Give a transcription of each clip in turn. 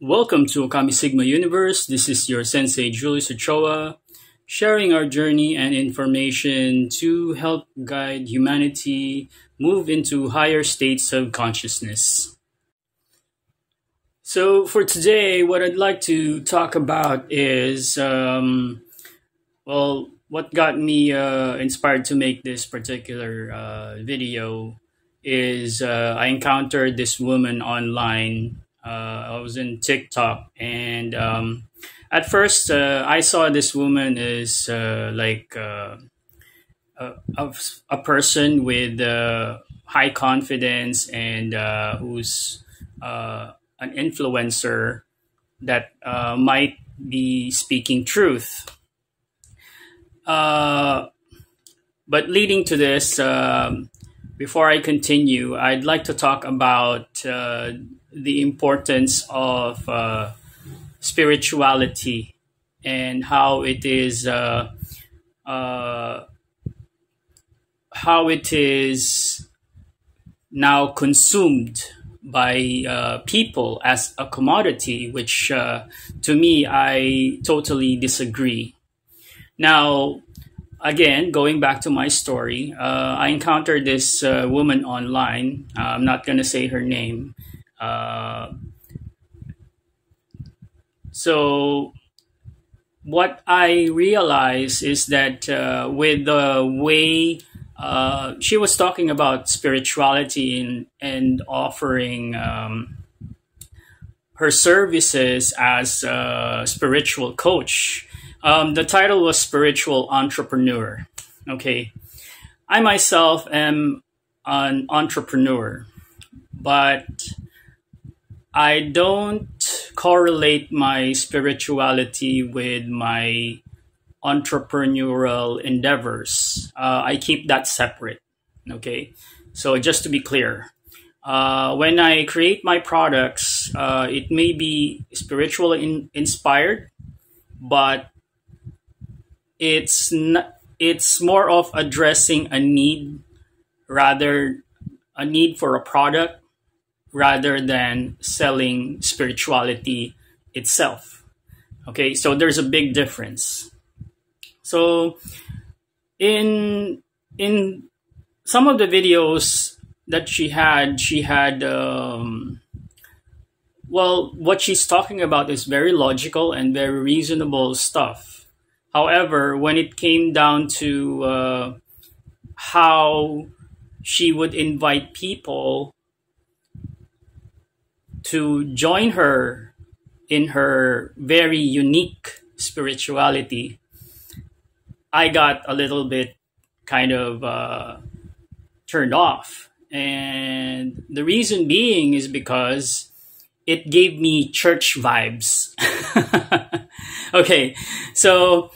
Welcome to Okami Sigma Universe. This is your sensei Julius Ochoa, sharing our journey and information to help guide humanity move into higher states of consciousness. So, for today, what I'd like to talk about is, um, well, what got me uh, inspired to make this particular uh, video is uh, I encountered this woman online I was in TikTok, and um, at first uh, I saw this woman as uh, like uh, a, a, person with uh, high confidence and uh, who's an influencer that might be speaking truth. but leading to this, um, before I continue, I'd like to talk about the importance of uh, spirituality and how it is uh, uh, how it is now consumed by uh, people as a commodity, which uh, to me I totally disagree. Now, again, going back to my story, uh, I encountered this woman online. I'm not going to say her name. Uh, so what I realized is that uh, with the way uh, she was talking about spirituality and, and offering um, her services as a spiritual coach, um, the title was spiritual entrepreneur. Okay. I myself am an entrepreneur, but I don't correlate my spirituality with my entrepreneurial endeavors. Uh, I keep that separate. Okay. So just to be clear, uh, when I create my products, uh, it may be spiritually in- inspired, but it's not, it's more of addressing a need rather a need for a product rather than selling spirituality itself. Okay, so there's a big difference. So in in some of the videos that she had, she had um, well, what she's talking about is very logical and very reasonable stuff. However, when it came down to uh, how she would invite people to join her in her very unique spirituality, I got a little bit kind of uh, turned off. And the reason being is because it gave me church vibes. okay, so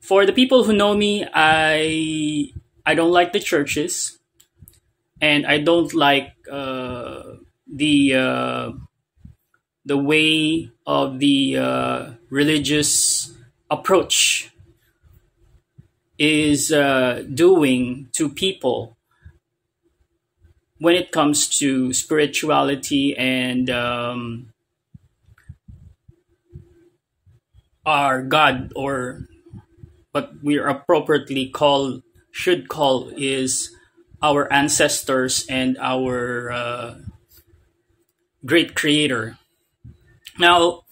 for the people who know me, I I don't like the churches, and I don't like uh, the uh, the way of the uh, religious approach is uh, doing to people when it comes to spirituality and um, our God, or what we appropriately call should call is our ancestors and our uh, great creator. Now,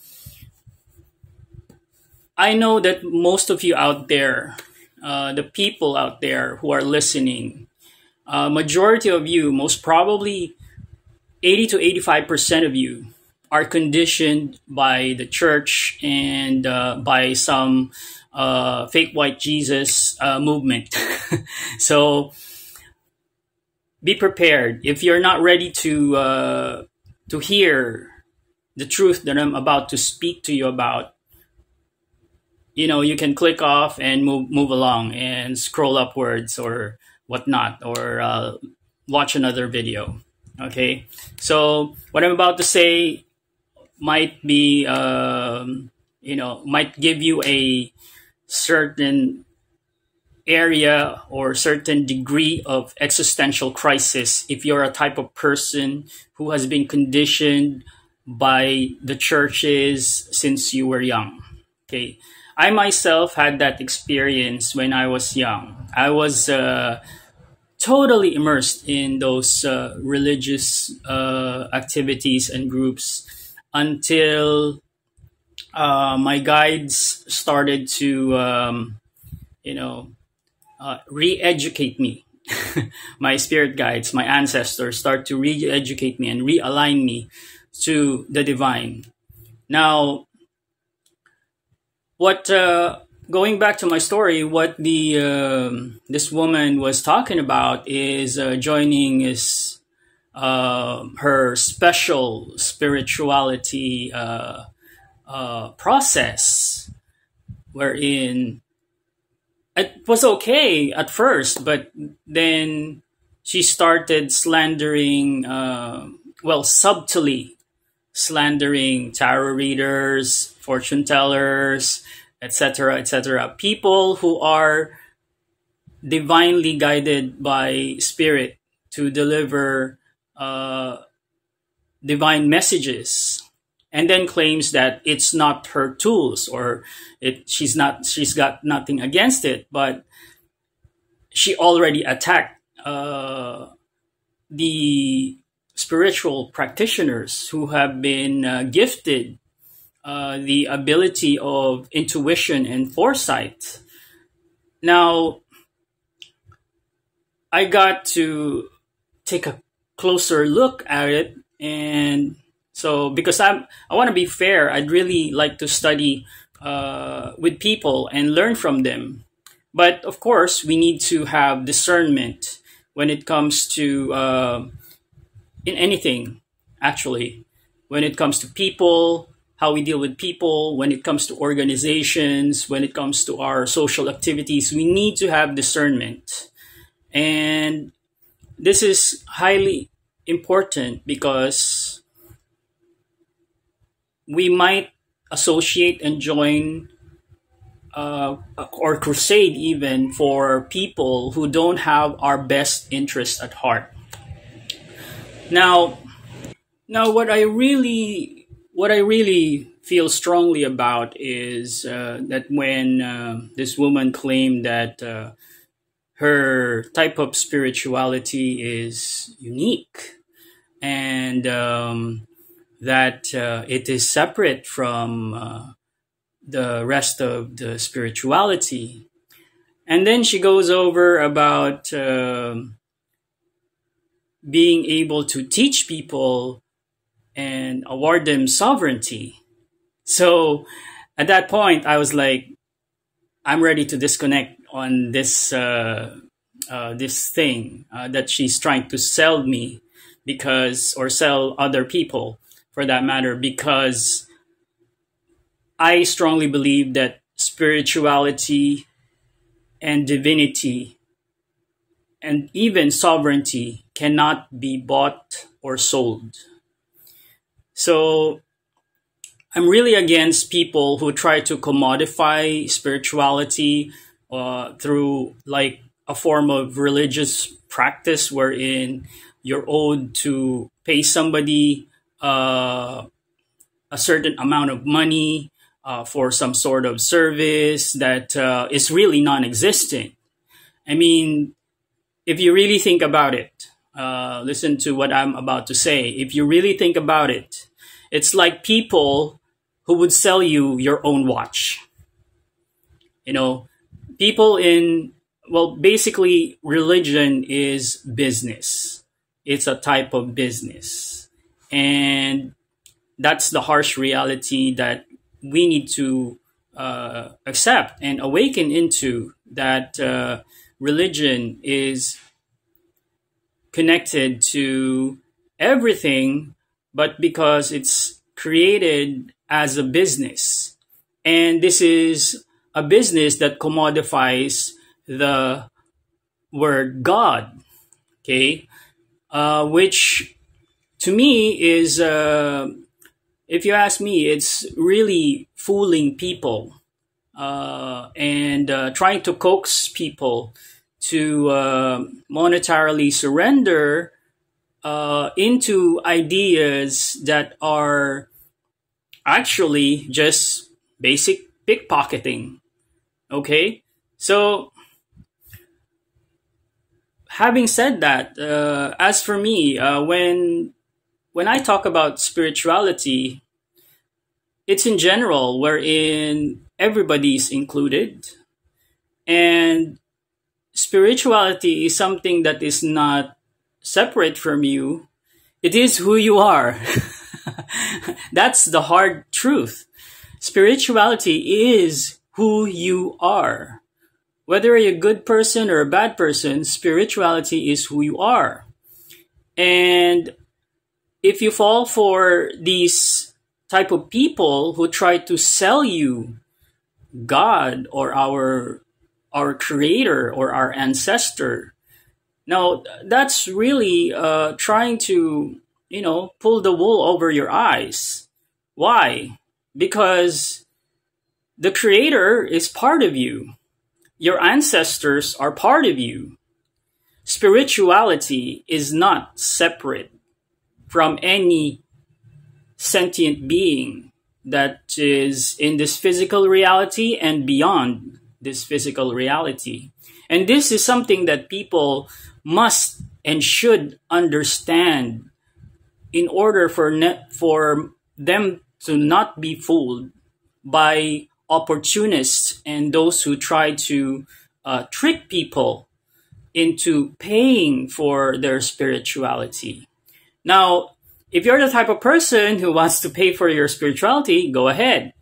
I know that most of you out there, uh, the people out there who are listening, uh, majority of you, most probably 80 to 85% of you, are conditioned by the church and uh, by some uh, fake white Jesus uh, movement. so be prepared. If you're not ready to uh, to hear the truth that I'm about to speak to you about, you know, you can click off and move move along and scroll upwards or whatnot, or uh, watch another video. Okay, so what I'm about to say might be, um, you know, might give you a certain area or certain degree of existential crisis if you're a type of person who has been conditioned by the churches since you were young. Okay. I myself had that experience when I was young. I was uh, totally immersed in those uh, religious uh, activities and groups until uh, my guides started to, um, you know, uh, re-educate me. my spirit guides, my ancestors, start to re-educate me and realign me to the divine. Now, what uh, going back to my story, what the um, this woman was talking about is uh, joining is uh, her special spirituality uh, uh, process, wherein it was okay at first, but then she started slandering, uh, well, subtly slandering tarot readers, fortune tellers, etc., etc. People who are divinely guided by spirit to deliver uh, divine messages and then claims that it's not her tools or it she's not she's got nothing against it but she already attacked uh, the spiritual practitioners who have been uh, gifted uh, the ability of intuition and foresight. Now, I got to take a closer look at it, and so because I'm, I want to be fair, I'd really like to study uh, with people and learn from them. But of course, we need to have discernment when it comes to uh, in anything. Actually, when it comes to people, how we deal with people, when it comes to organizations, when it comes to our social activities, we need to have discernment. And this is highly important because we might associate and join uh, or crusade even for people who don't have our best interest at heart. Now, now what I really what I really feel strongly about is uh, that when uh, this woman claimed that uh, her type of spirituality is unique and um, that uh, it is separate from uh, the rest of the spirituality. And then she goes over about um, being able to teach people and award them sovereignty. So at that point, I was like, I'm ready to disconnect on this uh, uh, this thing uh, that she's trying to sell me because, or sell other people for that matter, because I strongly believe that spirituality and divinity and even sovereignty cannot be bought or sold. So I'm really against people who try to commodify spirituality uh, through like a form of religious practice wherein you're owed to pay somebody uh, a certain amount of money uh, for some sort of service that uh, is really non-existent. I mean, if you really think about it, uh, listen to what I'm about to say. If you really think about it, it's like people who would sell you your own watch. You know, people in, well, basically, religion is business. It's a type of business. And that's the harsh reality that we need to uh, accept and awaken into that uh, religion is connected to everything but because it's created as a business. And this is a business that commodifies the word God, okay? Uh, which to me is, uh, if you ask me, it's really fooling people uh, and uh, trying to coax people to uh, monetarily surrender uh, into ideas that are actually just basic pickpocketing. Okay? So, having said that, uh, as for me, when when I talk about spirituality, it's in general wherein everybody's included, and spirituality is something that is not separate from you. It is who you are. That's the hard truth. Spirituality is who you are. Whether you're a good person or a bad person, spirituality is who you are. And if you fall for these type of people who try to sell you God or our our creator or our ancestor, now that's really uh, trying to you know pull the wool over your eyes. Why? Because the creator is part of you. Your ancestors are part of you. Spirituality is not separate from any sentient being that is in this physical reality and beyond this physical reality. And this is something that people must and should understand in order for for them to not be fooled by opportunists and those who try to uh, trick people into paying for their spirituality. Now, if you're the type of person who wants to pay for your spirituality, go ahead.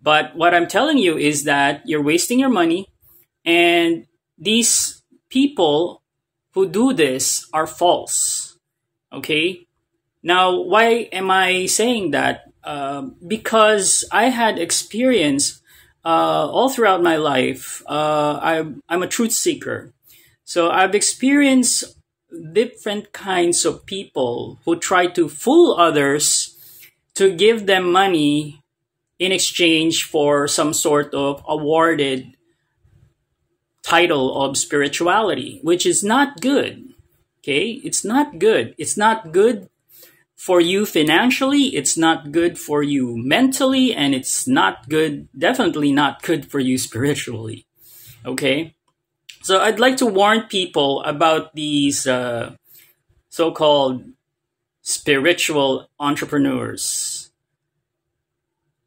But what I'm telling you is that you're wasting your money, and these people who do this are false. Okay? Now, why am I saying that? Uh, because I had experience uh, all throughout my life. Uh, I, I'm a truth seeker. So I've experienced different kinds of people who try to fool others to give them money in exchange for some sort of awarded title of spirituality, which is not good. Okay, it's not good. It's not good for you financially, it's not good for you mentally, and it's not good, definitely not good for you spiritually. Okay? So I'd like to warn people about these uh, so called spiritual entrepreneurs,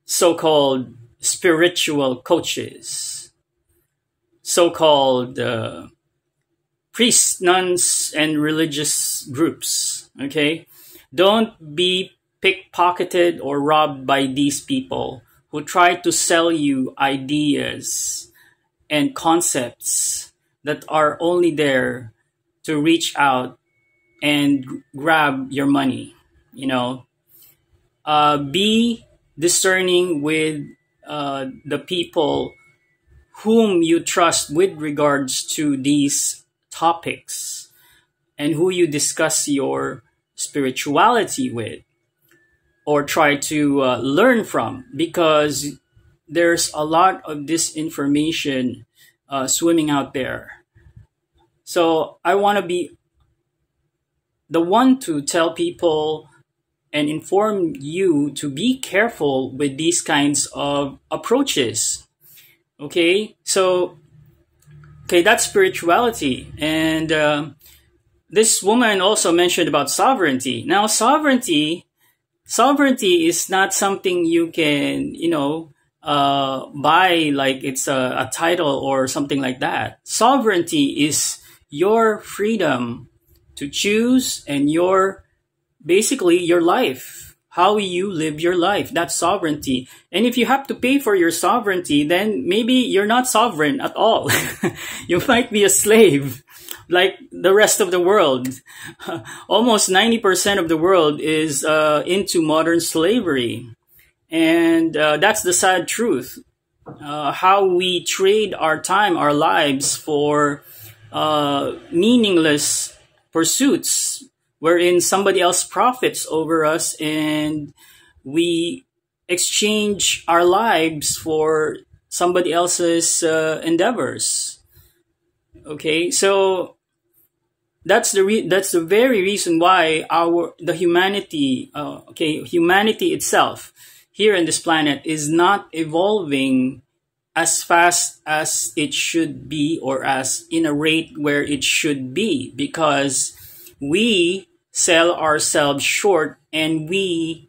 so called spiritual coaches, so called uh, priests, nuns, and religious groups. Okay? Don't be pickpocketed or robbed by these people who try to sell you ideas and concepts that are only there to reach out and grab your money. You know, uh, be discerning with uh, the people whom you trust with regards to these topics and who you discuss your spirituality with or try to uh, learn from because there's a lot of this information uh, swimming out there. So I want to be the one to tell people and inform you to be careful with these kinds of approaches. Okay, so okay, that's spirituality, and uh, this woman also mentioned about sovereignty. Now, sovereignty, sovereignty is not something you can, you know, uh, buy like it's a, a title or something like that. Sovereignty is your freedom to choose and your basically your life how you live your life that's sovereignty. And if you have to pay for your sovereignty then maybe you're not sovereign at all. You might be a slave like the rest of the world. Almost 90% of the world is uh, into modern slavery. And uh, that's the sad truth. Uh, how we trade our time, our lives for uh, meaningless pursuits, wherein somebody else profits over us and we exchange our lives for somebody else's uh, endeavors. Okay, so that's the re- that's the very reason why our the humanity uh, okay humanity itself here in this planet is not evolving as fast as it should be or as in a rate where it should be because we sell ourselves short and we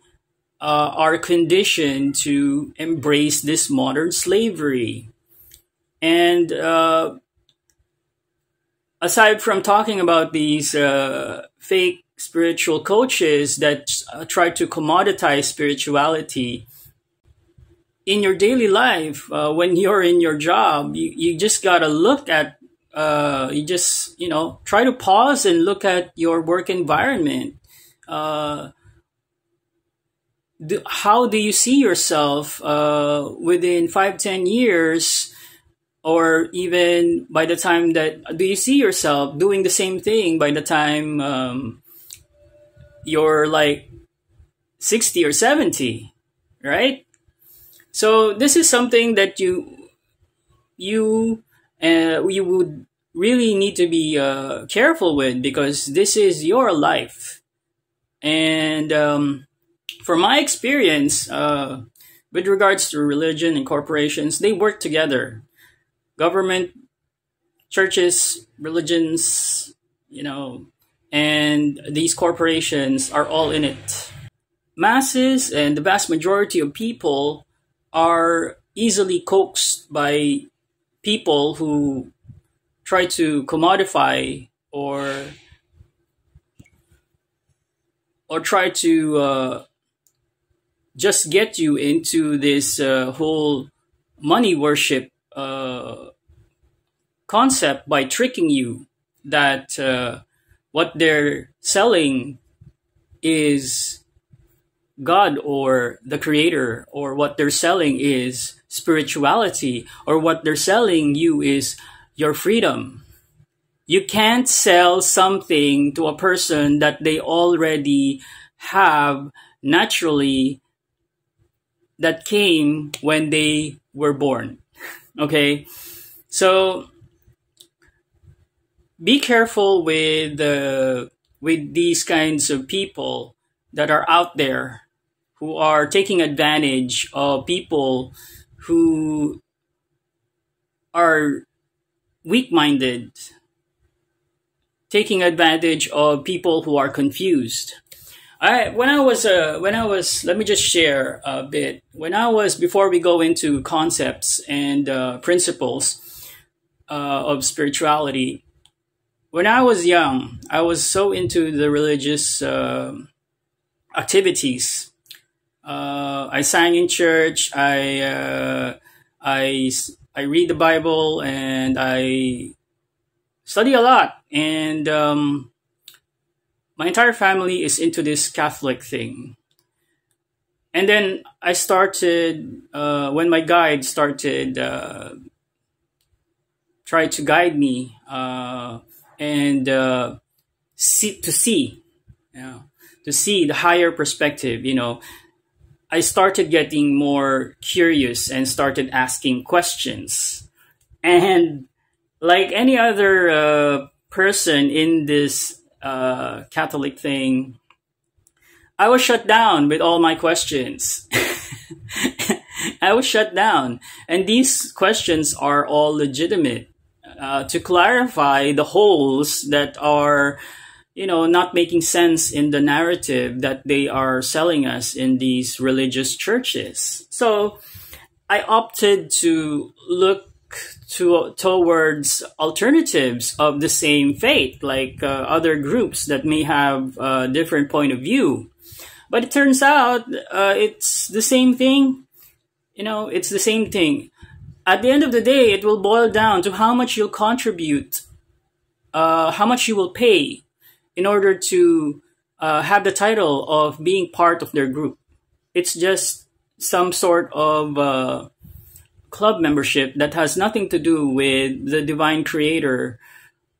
uh, are conditioned to embrace this modern slavery. And uh, aside from talking about these uh, fake spiritual coaches that uh, try to commoditize spirituality in your daily life uh, when you're in your job you, you just gotta look at uh, you just you know try to pause and look at your work environment. Uh, do, how do you see yourself uh, within five ten years? Or even by the time that do you see yourself doing the same thing by the time um, you're like 60 or 70 right so this is something that you you uh, you would really need to be uh, careful with because this is your life and um, from my experience uh, with regards to religion and corporations they work together government, churches, religions, you know, and these corporations are all in it. Masses and the vast majority of people are easily coaxed by people who try to commodify or or try to uh, just get you into this uh, whole money worship uh, concept by tricking you that uh, what they're selling is God or the creator, or what they're selling is spirituality, or what they're selling you is your freedom. You can't sell something to a person that they already have naturally that came when they were born. Okay, so be careful with the with these kinds of people that are out there who are taking advantage of people who are weak-minded taking advantage of people who are confused I when I was uh, when I was let me just share a bit. When I was before we go into concepts and uh, principles uh, of spirituality, when I was young, I was so into the religious uh, activities. Uh, I sang in church. I uh, I I read the Bible and I study a lot and. Um, my entire family is into this Catholic thing. And then I started, uh, when my guide started, uh, try to guide me, uh, and, uh, see, to see, to see the higher perspective, you know, I started getting more curious and started asking questions. And like any other, uh, person in this uh, Catholic thing, I was shut down with all my questions. I was shut down. And these questions are all legitimate uh, to clarify the holes that are, you know, not making sense in the narrative that they are selling us in these religious churches. So I opted to look to towards alternatives of the same faith, like uh, other groups that may have a different point of view. But it turns out uh, it's the same thing. You know, it's the same thing. At the end of the day, it will boil down to how much you'll contribute, uh, how much you will pay in order to uh, have the title of being part of their group. It's just some sort of uh, club membership that has nothing to do with the divine creator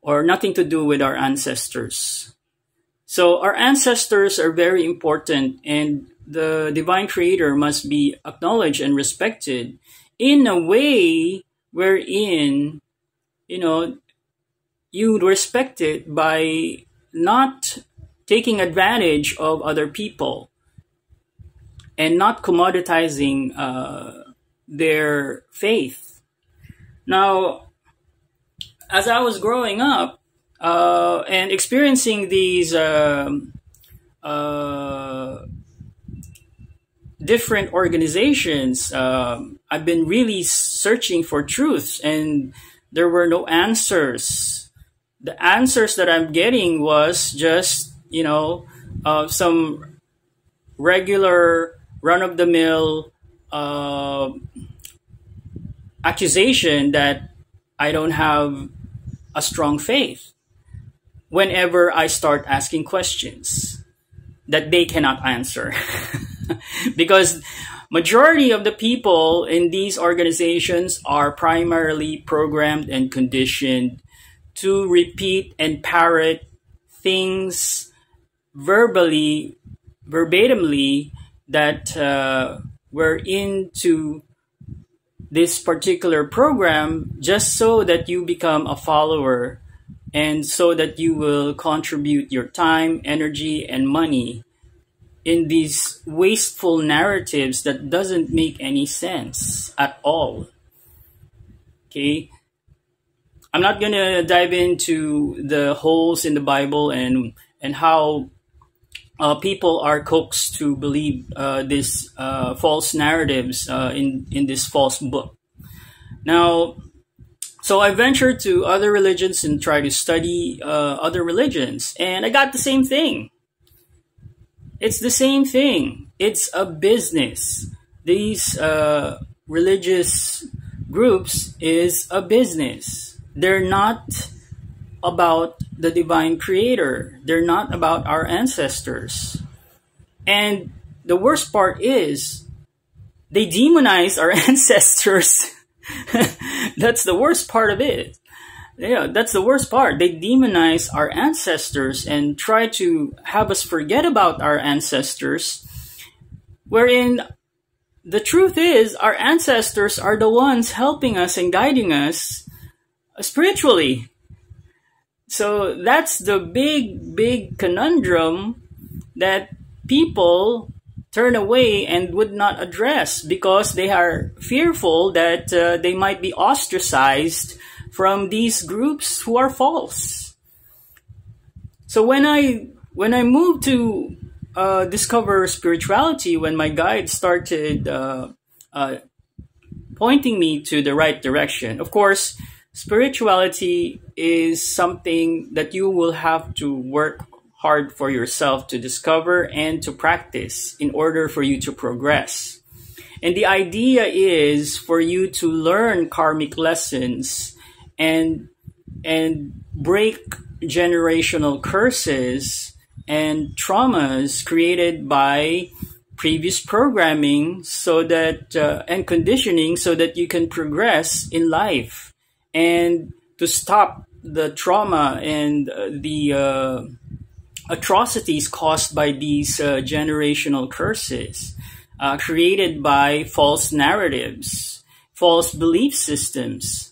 or nothing to do with our ancestors. So our ancestors are very important and the divine creator must be acknowledged and respected in a way wherein, you know, you respect it by not taking advantage of other people and not commoditizing uh, their faith. Now, as I was growing up uh, and experiencing these um, uh, different organizations, um, I've been really searching for truth, and there were no answers. The answers that I'm getting was just, you know, uh, some regular run of the mill uh, accusation that I don't have a strong faith whenever I start asking questions that they cannot answer. because majority of the people in these organizations are primarily programmed and conditioned to repeat and parrot things verbally verbatimly that uh, were into this particular program just so that you become a follower and so that you will contribute your time, energy, and money in these wasteful narratives that doesn't make any sense at all. Okay? I'm not going to dive into the holes in the Bible and and how uh, people are coaxed to believe uh, these uh, false narratives uh, in in this false book. Now, so I ventured to other religions and tried to study uh, other religions, and I got the same thing. It's the same thing. It's a business. These uh, religious groups is a business. They're not about the divine creator. They're not about our ancestors. And the worst part is they demonize our ancestors. that's the worst part of it. Yeah, that's the worst part. They demonize our ancestors and try to have us forget about our ancestors. Wherein the truth is, our ancestors are the ones helping us and guiding us spiritually. So that's the big, big conundrum that people turn away and would not address because they are fearful that uh, they might be ostracized from these groups who are false. So when I when I moved to uh, discover spirituality, when my guide started uh, uh pointing me to the right direction, of course, spirituality is something that you will have to work hard for yourself to discover and to practice in order for you to progress. And the idea is for you to learn karmic lessons and and break generational curses and traumas created by previous programming so that uh, and conditioning so that you can progress in life and to stop the trauma and uh, the uh, atrocities caused by these uh, generational curses uh, created by false narratives, false belief systems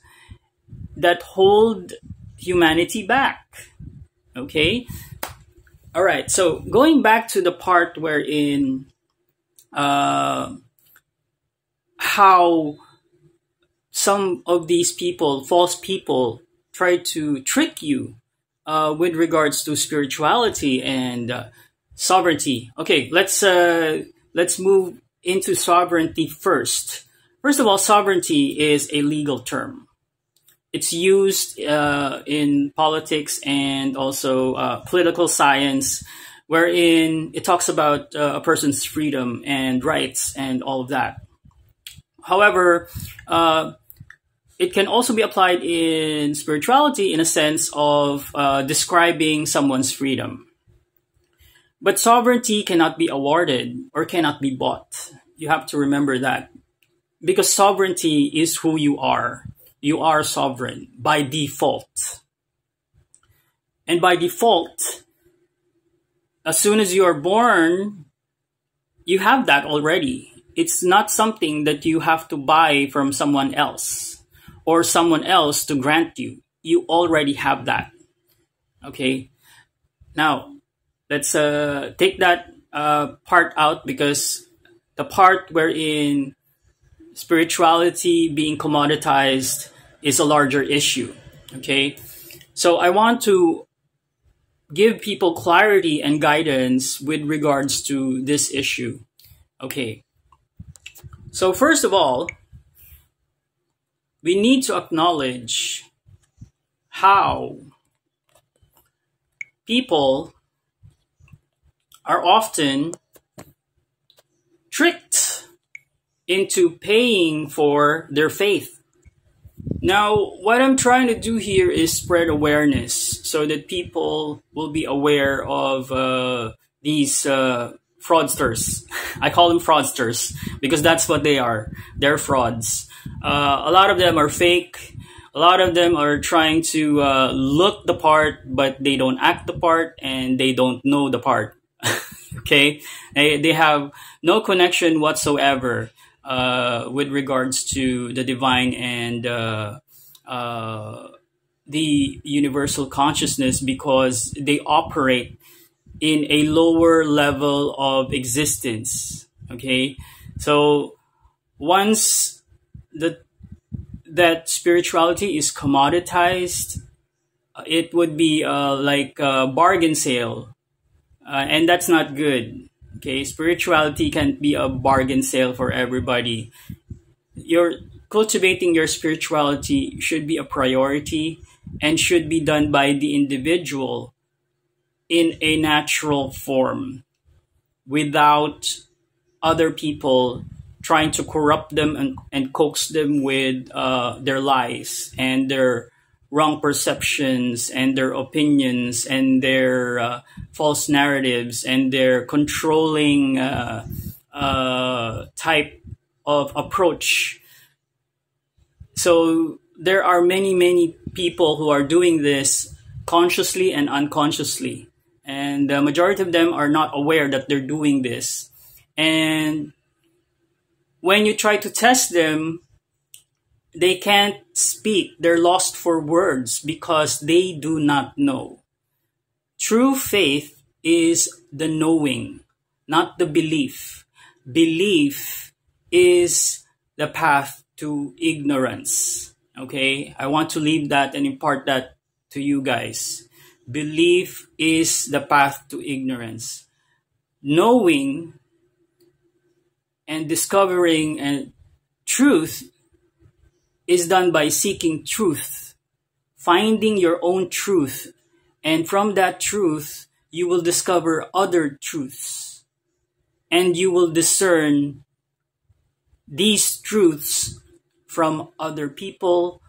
that hold humanity back. Okay? All right, so going back to the part wherein uh, how some of these people, false people, try to trick you uh, with regards to spirituality and uh, sovereignty. Okay, let's uh, let's move into sovereignty first. First of all, sovereignty is a legal term. It's used uh, in politics and also uh, political science, wherein it talks about uh, a person's freedom and rights and all of that. However, it can also be applied in spirituality in a sense of uh, describing someone's freedom. But sovereignty cannot be awarded or cannot be bought. You have to remember that. Because sovereignty is who you are. You are sovereign by default. And by default, as soon as you are born, you have that already. It's not something that you have to buy from someone else or someone else to grant you. you already have that. Okay. Now, let's uh, take that uh, part out because the part wherein spirituality being commoditized is a larger issue. Okay. So I want to give people clarity and guidance with regards to this issue. Okay. So, first of all, we need to acknowledge how people are often tricked into paying for their faith. Now, what I'm trying to do here is spread awareness so that people will be aware of uh, these uh, fraudsters. I call them fraudsters because that's what they are. They're frauds. Uh, a lot of them are fake. A lot of them are trying to uh, look the part, but they don't act the part and they don't know the part. okay? They, they have no connection whatsoever uh, with regards to the divine and uh, uh, the universal consciousness because they operate in a lower level of existence. Okay, so once the that spirituality is commoditized, it would be uh, like a bargain sale, uh, and that's not good. Okay, spirituality can't be a bargain sale for everybody. You're cultivating your spirituality should be a priority and should be done by the individual in a natural form without other people trying to corrupt them and, and coax them with uh, their lies and their wrong perceptions and their opinions and their uh, false narratives and their controlling uh, uh type of approach. So there are many, many people who are doing this consciously and unconsciously and the majority of them are not aware that they're doing this and when you try to test them they can't speak. They're lost for words because they do not know. True faith is the knowing not the belief. Belief is the path to ignorance. Okay? I want to leave that and impart that to you guys. Belief is the path to ignorance. Knowing and discovering and truth is done by seeking truth, finding your own truth, and from that truth, you will discover other truths, and you will discern these truths from other people,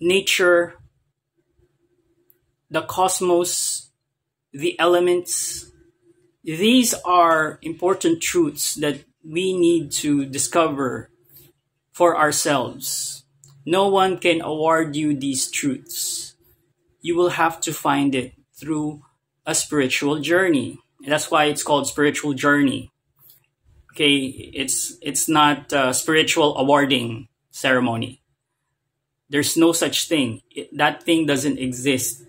nature, the cosmos, the elements. These are important truths that we need to discover for ourselves. No one can award you these truths. You will have to find it through a spiritual journey. And that's why it's called spiritual journey. Okay, it's it's not a spiritual awarding ceremony. There's no such thing. It, that thing doesn't exist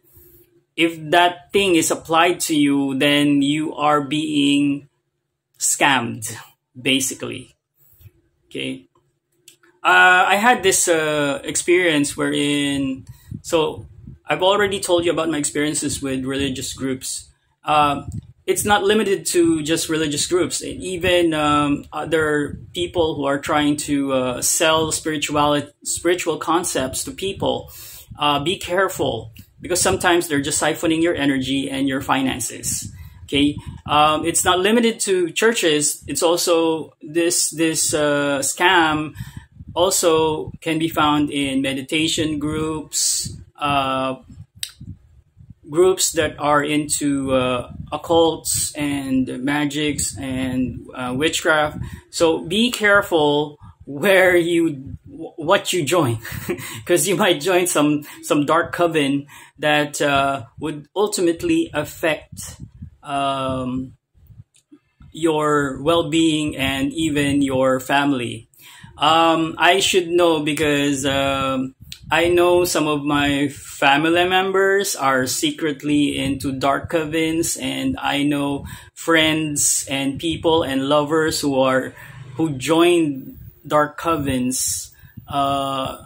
if that thing is applied to you, then you are being scammed, basically. Okay. Uh, I had this uh, experience wherein, so I've already told you about my experiences with religious groups. Uh, it's not limited to just religious groups. Even um, other people who are trying to uh, sell spiritual spiritual concepts to people. Uh, be careful because sometimes they're just siphoning your energy and your finances. Okay, um, it's not limited to churches. It's also this this uh, scam also can be found in meditation groups, uh, groups that are into uh, occults and magics and uh, witchcraft. So be careful where you what you join. Because you might join some some dark coven that uh, would ultimately affect um, your well-being and even your family. Um, i should know because um, I know some of my family members are secretly into dark covens, and I know friends and people and lovers who are who joined dark covens. Uh,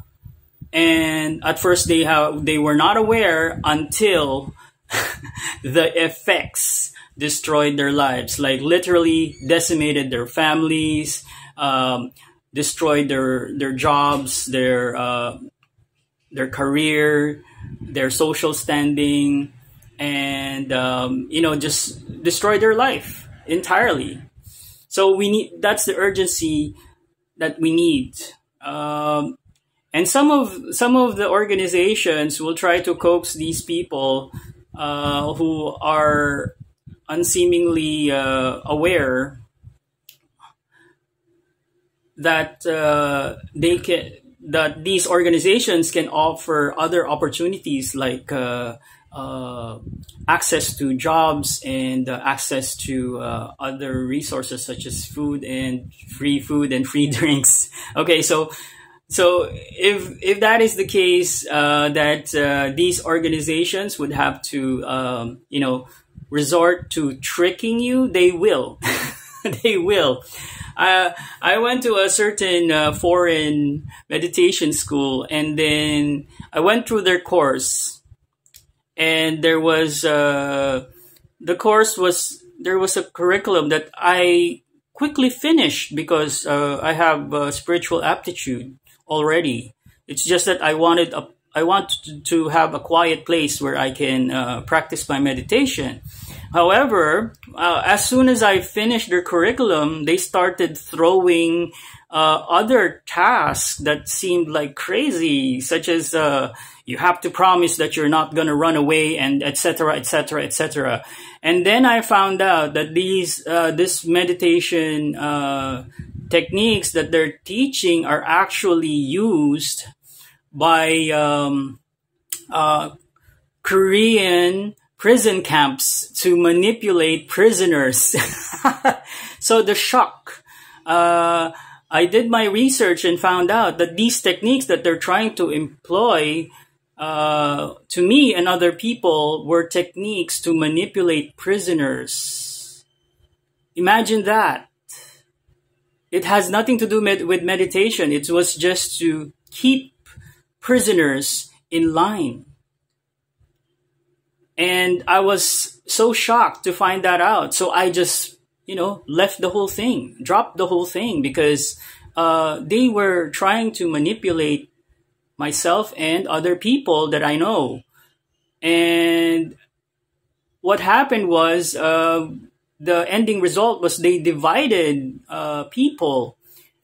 and at first they have they were not aware until the effects destroyed their lives, like literally decimated their families, um, destroyed their their jobs, their uh, their career, their social standing, and um, you know just destroyed their life entirely. So we need that's the urgency that we need. Um, and some of some of the organizations will try to coax these people uh, who are unseemingly uh, aware that uh, they can that these organizations can offer other opportunities like uh, access to jobs and uh, access to uh, other resources such as food and free food and free drinks. Okay, so so if if that is the case, uh, that uh, these organizations would have to um, you know resort to tricking you, they will. they will. I went to a certain uh, foreign meditation school and then I went through their course and there was uh, the course was there was a curriculum that I quickly finished because uh, I have spiritual aptitude already. It's just that I wanted a I want to have a quiet place where I can uh, practice my meditation. However, uh, as soon as I finished their curriculum, they started throwing uh, other tasks that seemed like crazy, such as uh, you have to promise that you're not going to run away, and etc., etc., etc. And then I found out that these uh, this meditation uh, techniques that they're teaching are actually used by um, uh, Korean prison camps to manipulate prisoners. so the shock. I did my research and found out that these techniques that they're trying to employ uh, to me and other people were techniques to manipulate prisoners. Imagine that. It has nothing to do med- with meditation. It was just to keep prisoners in line. And I was so shocked to find that out. So I just, you know, left the whole thing, dropped the whole thing because uh, they were trying to manipulate myself and other people that I know. And what happened was uh, the ending result was they divided uh, people.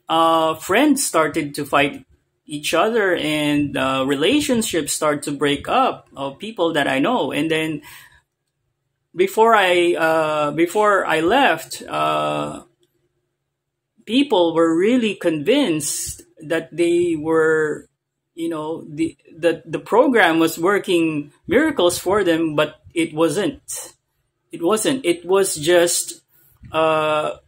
Uh, friends started to fight each other and uh, relationships start to break up of people that I know. And then before I uh, before I left, uh, people were really convinced that they were, you know, the that the program was working miracles for them, but it wasn't. It wasn't. It was just uh,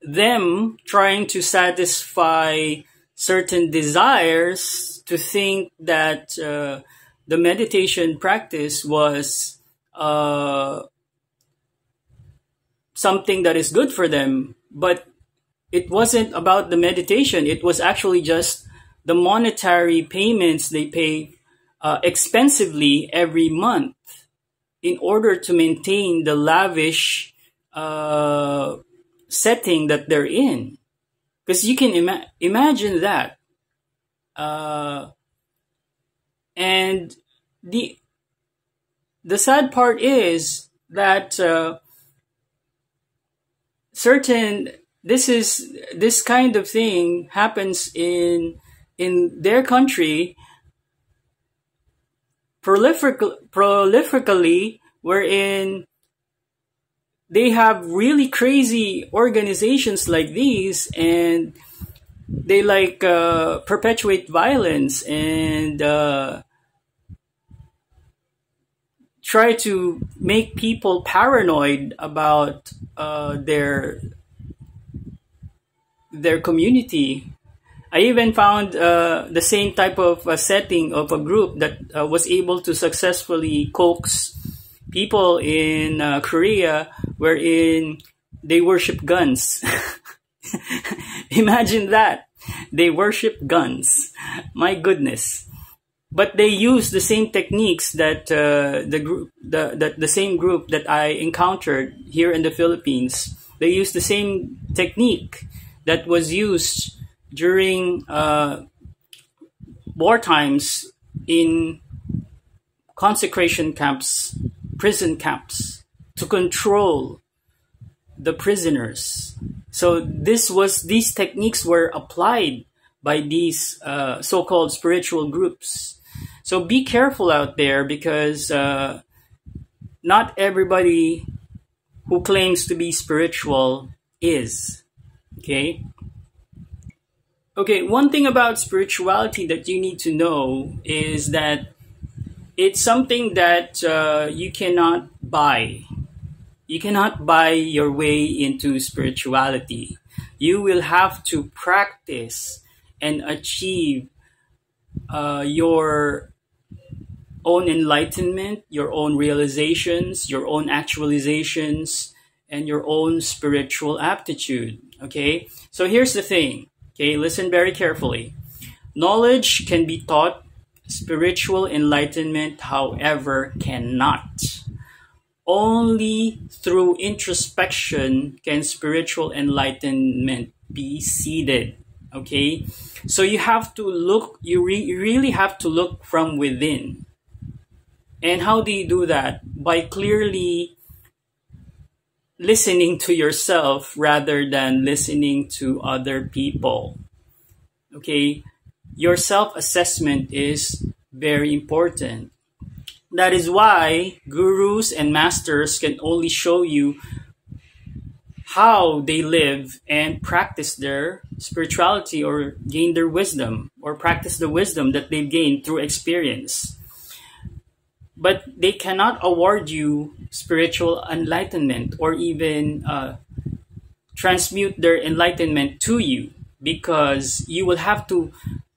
them trying to satisfy certain desires to think that uh, the meditation practice was uh, something that is good for them, but it wasn't about the meditation. It was actually just the monetary payments they pay uh, expensively every month in order to maintain the lavish uh, setting that they're in because you can ima- imagine that uh, and the the sad part is that uh, certain this is this kind of thing happens in in their country prolific, prolifically wherein they have really crazy organizations like these and they like uh, perpetuate violence and uh, try to make people paranoid about uh, their their community I even found uh, the same type of uh, setting of a group that uh, was able to successfully coax people in uh, Korea wherein they worship guns. Imagine that. They worship guns. My goodness. But they use the same techniques that uh, the group, the, the, the same group that I encountered here in the Philippines. They use the same technique that was used during uh, war times in consecration camps, prison camps, to control the prisoners. So this was these techniques were applied by these uh, so-called spiritual groups. So be careful out there because uh, not everybody who claims to be spiritual is. Okay. Okay, one thing about spirituality that you need to know is that it's something that uh, you cannot buy. You cannot buy your way into spirituality. You will have to practice and achieve uh, your own enlightenment, your own realizations, your own actualizations, and your own spiritual aptitude. Okay, so here's the thing Okay, listen very carefully. Knowledge can be taught, spiritual enlightenment, however, cannot. Only through introspection can spiritual enlightenment be seeded. Okay, so you have to look, you, re- really have to look from within. And how do you do that? By clearly listening to yourself rather than listening to other people. Okay, your self assessment is very important. That is why gurus and masters can only show you how they live and practice their spirituality or gain their wisdom or practice the wisdom that they've gained through experience but they cannot award you spiritual enlightenment or even uh, transmute their enlightenment to you because you will have to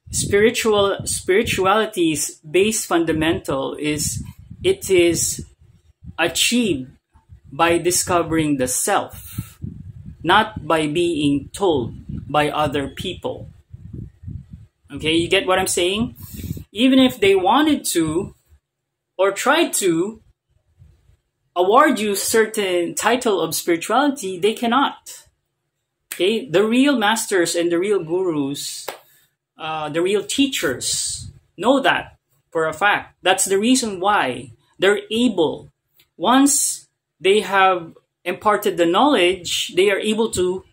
spiritual spirituality's base fundamental is it is achieved by discovering the self not by being told by other people. Okay you get what i'm saying? Even if they wanted to or try to award you certain title of spirituality, they cannot. Okay, the real masters and the real gurus, uh, the real teachers know that for a fact. That's the reason why they're able. Once they have imparted the knowledge, they are able to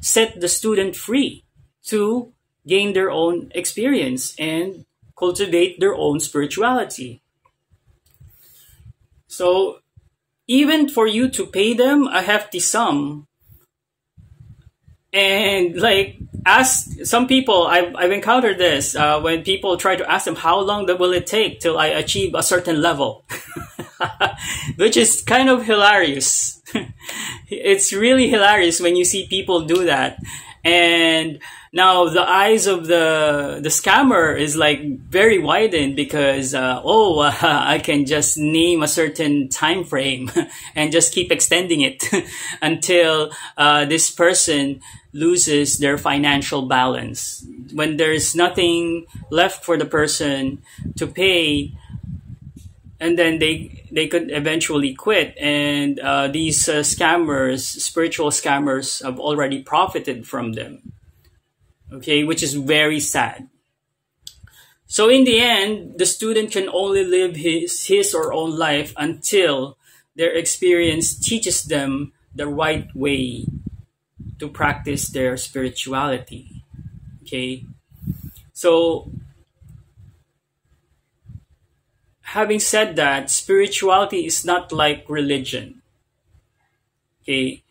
set the student free to gain their own experience and cultivate their own spirituality. So even for you to pay them a hefty sum, and like ask some people, I've, I've encountered this uh, when people try to ask them how long that will it take till I achieve a certain level, which is kind of hilarious. it's really hilarious when you see people do that, and now the eyes of the the scammer is like very widened because uh, oh uh, I can just name a certain time frame and just keep extending it until uh, this person loses their financial balance. When there's nothing left for the person to pay, and then they they could eventually quit. And uh, these uh, scammers, spiritual scammers, have already profited from them okay, which is very sad. So in the end, the student can only live his, his or own life until their experience teaches them the right way to practice their spirituality. Okay? So, having said that, spirituality is not like religion. Okay?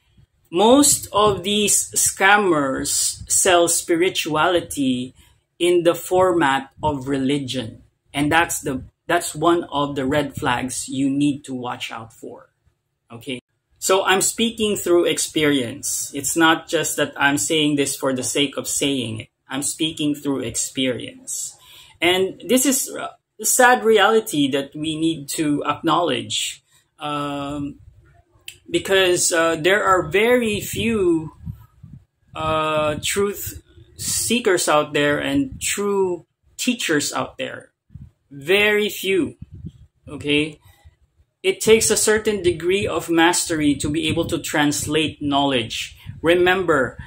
most of these scammers sell spirituality in the format of religion. And that's the that's one of the red flags you need to watch out for. Okay? So i'm speaking through experience. It's not just that i'm saying this for the sake of saying it. I'm speaking through experience. And this is the sad reality that we need to acknowledge um, because uh, there are very few uh, truth seekers out there and true teachers out there. Very few. Okay? It takes a certain degree of mastery to be able to translate knowledge. Remember,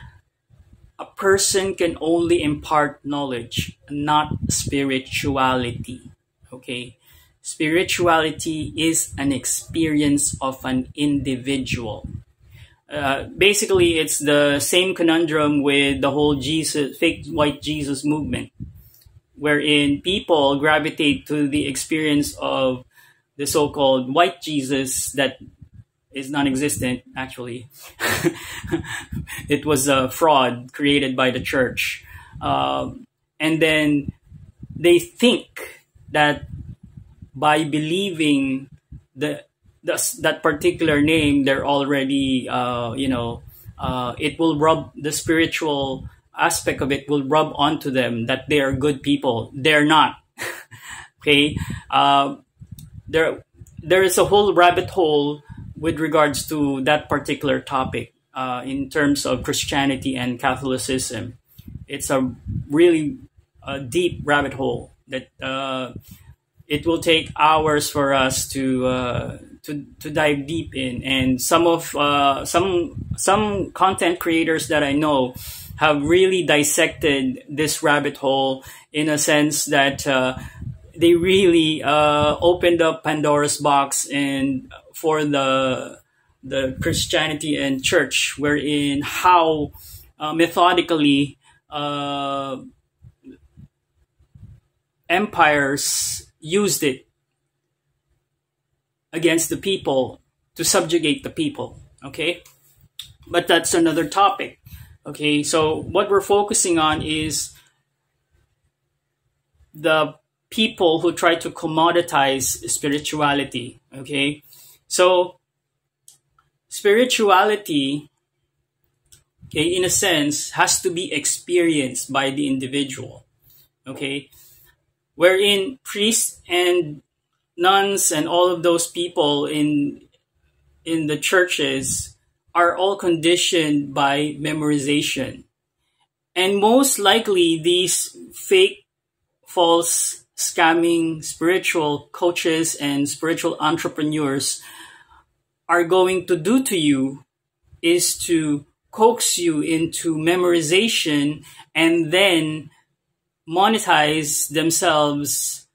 a person can only impart knowledge, not spirituality. Okay? Spirituality is an experience of an individual. Uh, basically, it's the same conundrum with the whole Jesus, fake white Jesus movement, wherein people gravitate to the experience of the so-called white Jesus that is non-existent actually. It was a fraud created by the church. Um, and then they think that by believing the, the that particular name they're already uh, you know uh, it will rub the spiritual aspect of it will rub onto them that they are good people. They're not. Okay? Uh, there there is a whole rabbit hole with regards to that particular topic uh, in terms of Christianity and Catholicism. It's a really a deep rabbit hole that uh, it will take hours for us to uh, to to dive deep in. And some of uh, some some content creators that I know have really dissected this rabbit hole in a sense that uh, they really uh, opened up Pandora's box and for the the Christianity and church, wherein how uh, methodically uh, empires used it against the people to subjugate the people. Okay, but that's another topic. Okay, so what we're focusing on is the people who try to commoditize spirituality. Okay, so spirituality, okay, in a sense, has to be experienced by the individual. Okay, wherein priests and nuns and all of those people in in the churches are all conditioned by memorization. And most likely these fake false scamming spiritual coaches and spiritual entrepreneurs are going to do to you is to coax you into memorization and then monetize themselves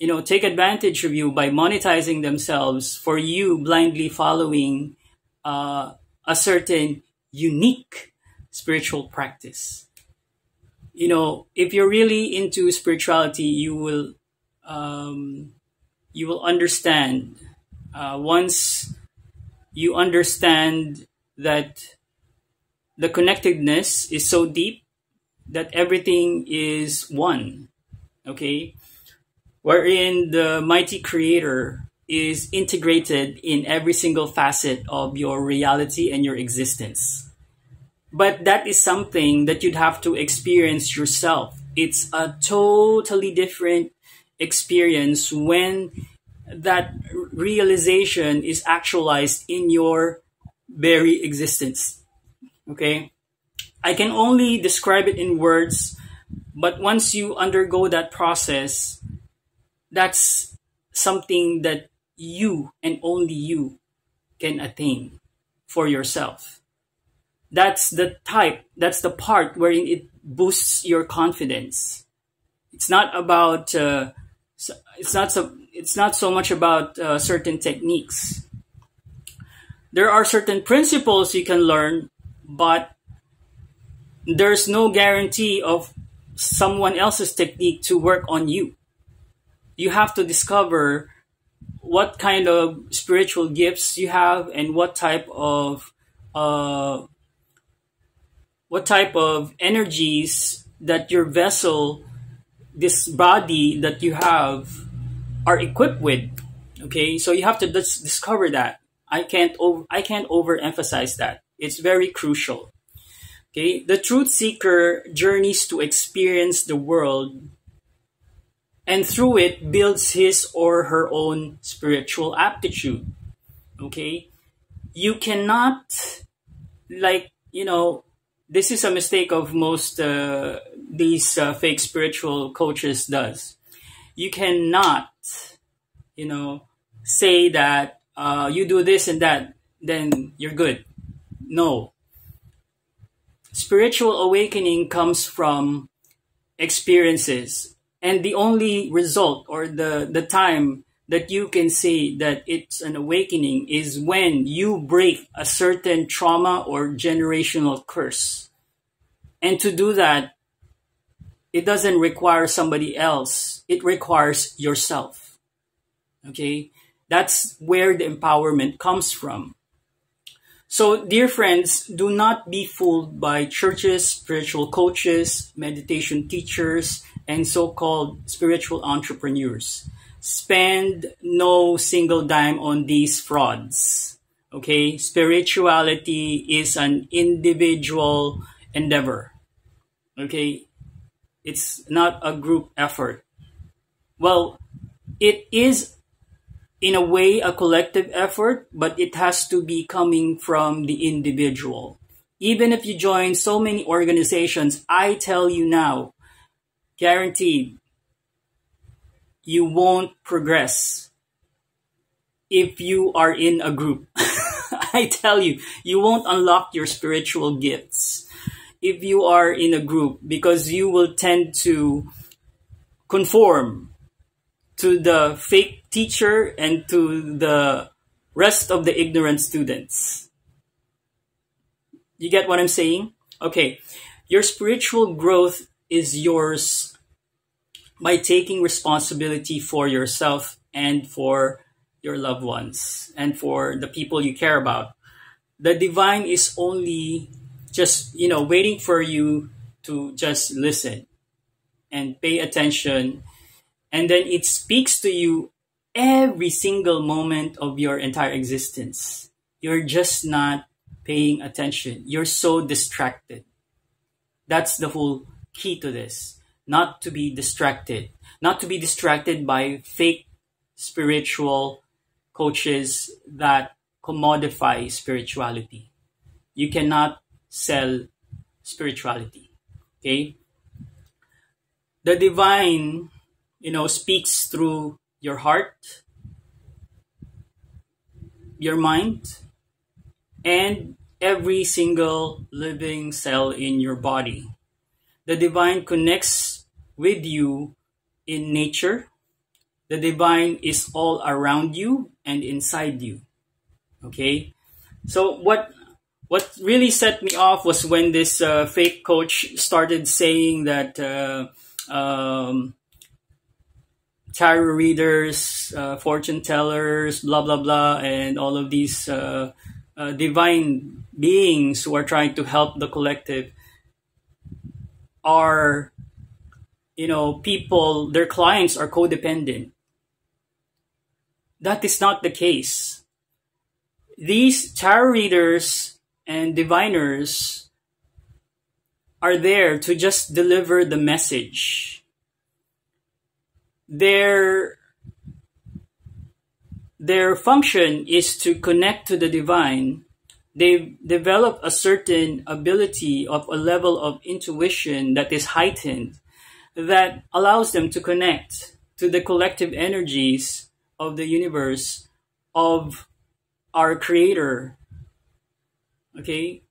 you know take advantage of you by monetizing themselves for you blindly following uh, a certain unique spiritual practice you know, if you're really into spirituality, you will, um, you will understand. Uh, once you understand that the connectedness is so deep that everything is one. Okay, wherein the mighty Creator is integrated in every single facet of your reality and your existence but that is something that you'd have to experience yourself. It's a totally different experience when that realization is actualized in your very existence. Okay? I can only describe it in words, but once you undergo that process, that's something that you and only you can attain for yourself that's the type, that's the part wherein it boosts your confidence. It's not about, uh, it's not so, it's not so much about uh, certain techniques. There are certain principles you can learn, but there's no guarantee of someone else's technique to work on you. You have to discover what kind of spiritual gifts you have and what type of uh, what type of energies that your vessel, this body that you have, are equipped with. Okay, so you have to dis- discover that. I can't over I can't overemphasize that. It's very crucial. Okay, the truth seeker journeys to experience the world and through it builds his or her own spiritual aptitude. Okay, you cannot, like, you know, this is a mistake of most uh, these uh, fake spiritual coaches does. You cannot, you know, say that uh, you do this and that, then you're good. No, spiritual awakening comes from experiences and the only result or the the time that you can say that it's an awakening is when you break a certain trauma or generational curse. And to do that it doesn't require somebody else. It requires yourself. Okay? That's where the empowerment comes from. So, dear friends, do not be fooled by churches, spiritual coaches, meditation teachers, and so called spiritual entrepreneurs. Spend no single dime on these frauds. Okay? Spirituality is an individual endeavor. Okay? It's not a group effort. Well, it is in a way a collective effort, but it has to be coming from the individual. Even if you join so many organizations, I tell you now, guaranteed, you won't progress if you are in a group. I tell you, you won't unlock your spiritual gifts if you are in a group because you will tend to conform to the fake teacher and to the rest of the ignorant students. You get what I'm saying? Okay. Your spiritual growth is yours by taking responsibility for yourself and for your loved ones and for the people you care about. The divine is only just, you know, waiting for you to just listen and pay attention and then it speaks to you every single moment of your entire existence. You're just not paying attention. You're so distracted. That's the whole key to this. Not to be distracted. Not to be distracted by fake spiritual coaches that commodify spirituality. You cannot sell spirituality. Okay? The divine you know, speaks through your heart, your mind, and every single living cell in your body. The divine connects with you in nature. The divine is all around you and inside you. Okay? So what what really set me off was when this uh, fake coach started saying that uh, um, tarot readers, uh, fortune tellers, blah blah blah, and all of these uh, uh, divine beings who are trying to help the collective are, you know, people. Their clients are codependent. That is not the case. These tarot readers and diviners are there to just deliver the message their their function is to connect to the divine they develop a certain ability of a level of intuition that is heightened that allows them to connect to the collective energies of the universe of our creator okay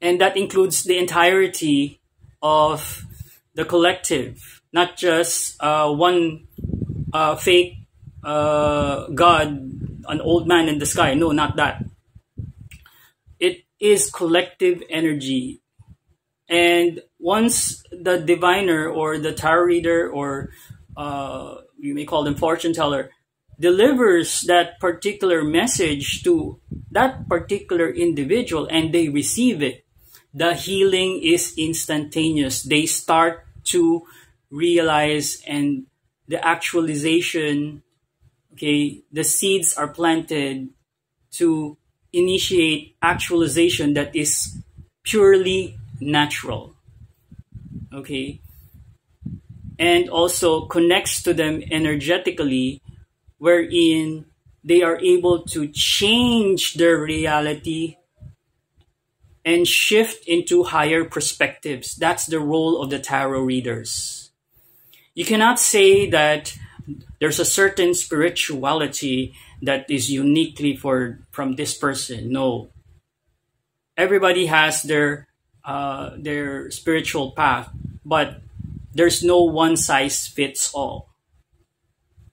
and that includes the entirety of the collective not just uh, one uh, fake uh, God, an old man in the sky. No, not that. Is collective energy. And once the diviner or the tarot reader or uh, you may call them fortune teller delivers that particular message to that particular individual and they receive it, the healing is instantaneous. They start to realize and the actualization okay the seeds are planted to initiate actualization that is purely natural. Okay? And also connects to them energetically, wherein they are able to change their reality and shift into higher perspectives. That's the role of the tarot readers. You cannot say that there's a certain spirituality that is uniquely for from this person. No. Everybody has their uh, their spiritual path, but there's no one size fits all.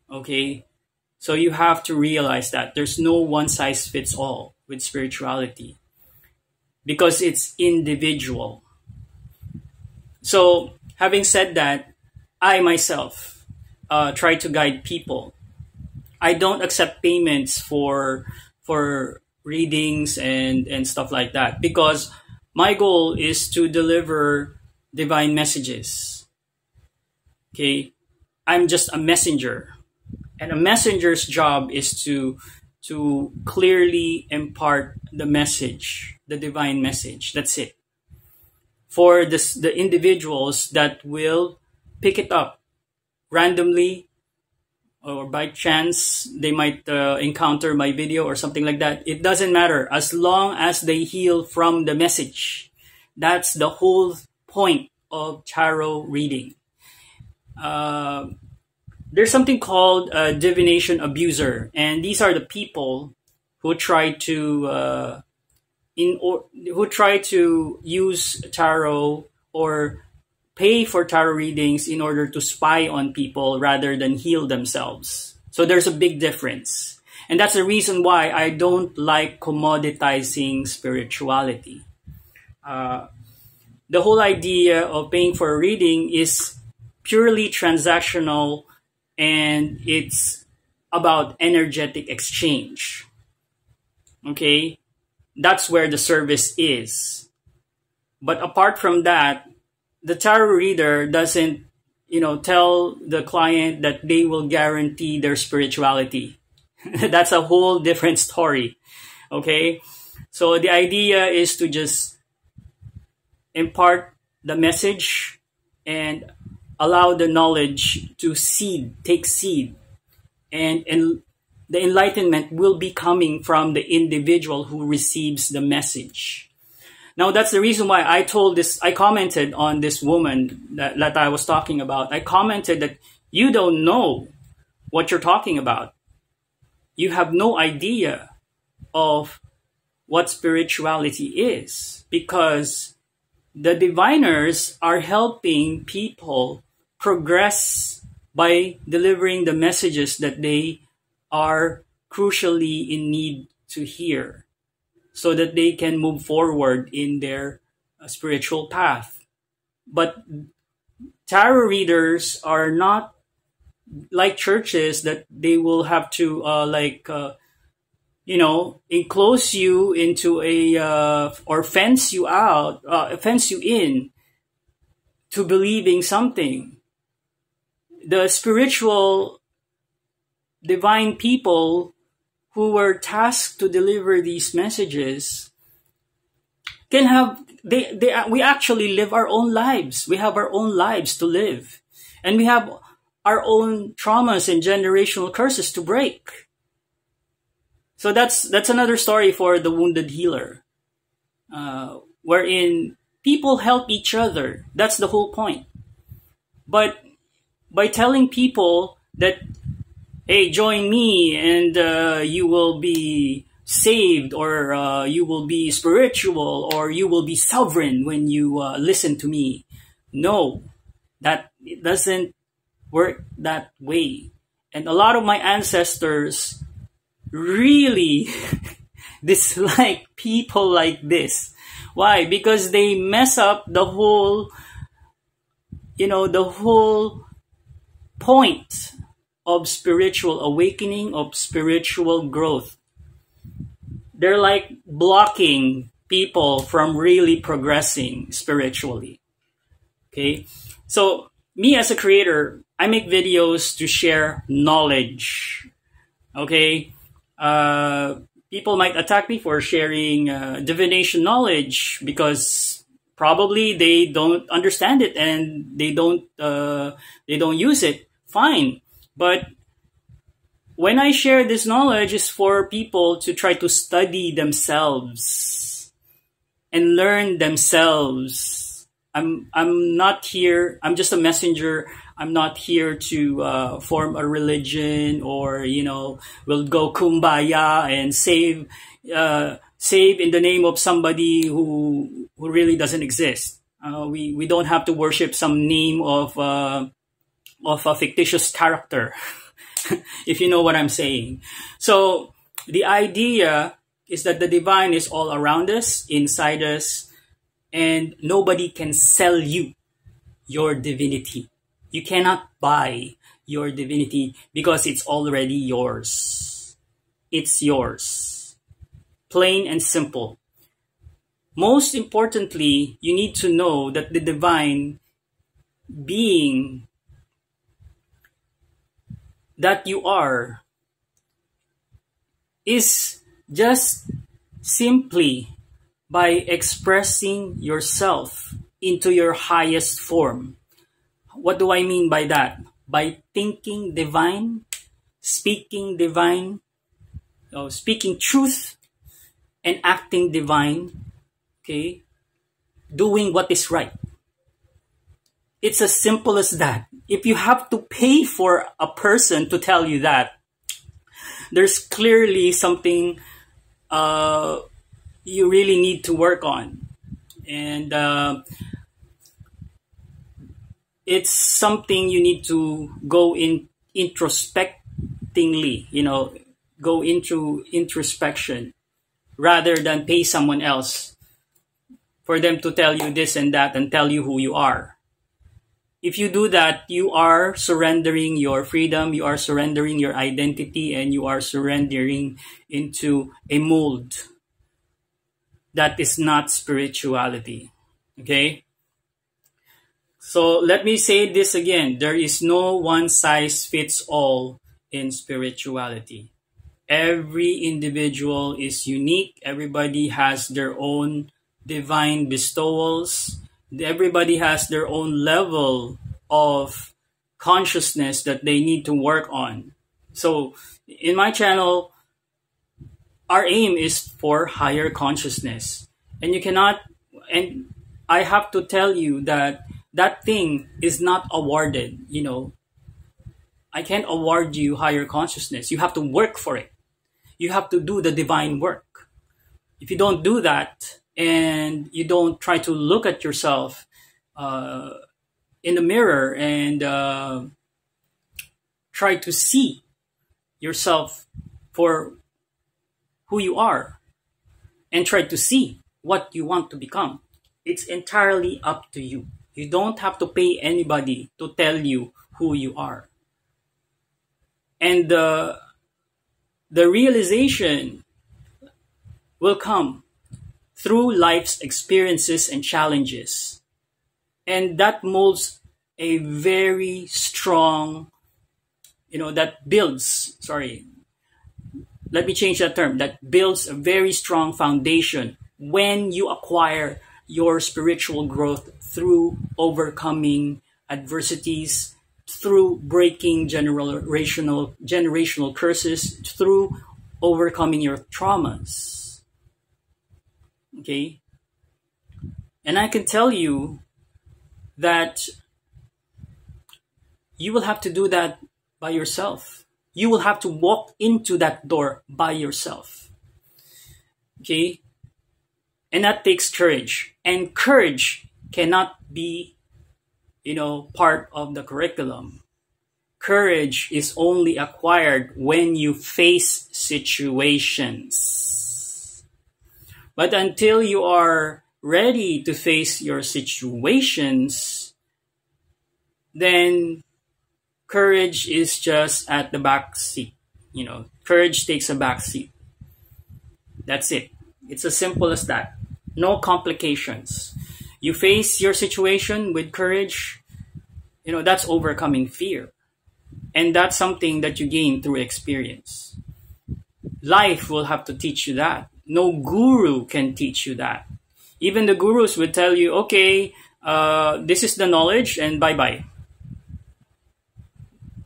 Okay? So you have to realize that there's no one size fits all with spirituality because it's individual. So, having said that, I myself uh, try to guide people. I don't accept payments for for readings and and stuff like that because my goal is to deliver divine messages. Okay, I'm just a messenger. And a messenger's job is to to clearly impart the message the divine message. That's it. For this, the individuals that will pick it up randomly or by chance they might uh, encounter my video or something like that. It doesn't matter. As long as they heal from the message. That's the whole point of tarot reading. Uh, there's something called a divination abuser, and these are the people who try to uh, in or who try to use tarot or pay for tarot readings in order to spy on people rather than heal themselves. So there's a big difference. And that's the reason why I don't like commoditizing spirituality. Uh, the whole idea of paying for a reading is purely transactional and it's about energetic exchange. Okay? That's where the service is. But apart from that, the tarot reader doesn't, you know, tell the client that they will guarantee their spirituality. That's a whole different story. Okay? So the idea is to just impart the message and allow the knowledge to seed, take seed, and, and the enlightenment will be coming from the individual who receives the message. Now that's the reason why I told this, I commented on this woman that, that I was talking about. I commented that you don't know what you're talking about. You have no idea of what spirituality is because the diviners are helping people progress by delivering the messages that they are crucially in need to hear so that they can move forward in their uh, spiritual path. But tarot readers are not like churches that they will have to uh, like uh, you know enclose you into a uh, or fence you out uh, fence you in to believing something the spiritual divine people who were tasked to deliver these messages can have they, they we actually live our own lives. We have our own lives to live. And we have our own traumas and generational curses to break. So that's that's another story for the wounded healer uh, wherein people help each other. That's the whole point. But by telling people that, hey, join me and uh, you will be saved or uh, you will be spiritual or you will be sovereign when you uh, listen to me. No, that it doesn't work that way. And a lot of my ancestors really dislike people like this. Why? Because they mess up the whole, you know, the whole point of spiritual awakening, of spiritual growth. They're like blocking people from really progressing spiritually. Okay. So me as a creator, I make videos to share knowledge. Okay. Uh, people might attack me for sharing uh, divination knowledge because probably they don't understand it and they don't uh, they don't use it fine but when i share this knowledge is for people to try to study themselves and learn themselves i'm i'm not here i'm just a messenger i'm not here to uh, form a religion or you know we'll go kumbaya and save uh, save in the name of somebody who who really doesn't exist. Uh, we we don't have to worship some name of uh, of a fictitious character, if you know what I'm saying. So the idea is that the divine is all around us, inside us, and nobody can sell you your divinity. You cannot buy your divinity because it's already yours. It's yours plain and simple. Most importantly, you need to know that the divine being that you are is just simply by expressing yourself into your highest form. What do I mean by that? By thinking divine, speaking divine, oh, speaking truth and acting divine, okay, doing what is right. It's as simple as that. If you have to pay for a person to tell you that, there's clearly something uh, you really need to work on. And uh, it's something you need to go in introspectingly, you know, go into introspection rather than pay someone else for them to tell you this and that and tell you who you are. If you do that, you are surrendering your freedom, you are surrendering your identity, and you are surrendering into a mold that is not spirituality. Okay? So let me say this again there is no one size fits all in spirituality every individual is unique. Everybody has their own divine bestowals. Everybody has their own level of consciousness that they need to work on. So, in my channel, our aim is for higher consciousness. And you cannot, and I have to tell you that that thing is not awarded. You know, I can't award you higher consciousness. You have to work for it you have to do the divine work. If you don't do that and you don't try to look at yourself uh, in the mirror and uh, try to see yourself for who you are and try to see what you want to become, it's entirely up to you. You don't have to pay anybody to tell you who you are. And uh, the realization will come through life's experiences and challenges. And that molds a very strong, you know, that builds, sorry, let me change that term, that builds a very strong foundation when you acquire your spiritual growth through overcoming adversities through breaking generational generational curses through overcoming your traumas okay? And i can tell you that you will have to do that by yourself. You will have to walk into that door by yourself. Okay? And that takes courage. And courage cannot be you know, part of the curriculum. Courage is only acquired when you face situations. But until you are ready to face your situations, then courage is just at the back seat. You know, courage takes a back seat. That's it. It's as simple as that. No complications you face your situation with courage, you know, that's overcoming fear. And that's something that you gain through experience. life will have to teach you that. No guru can teach you that. Even the gurus would tell you, okay, uh, this is the knowledge and bye bye.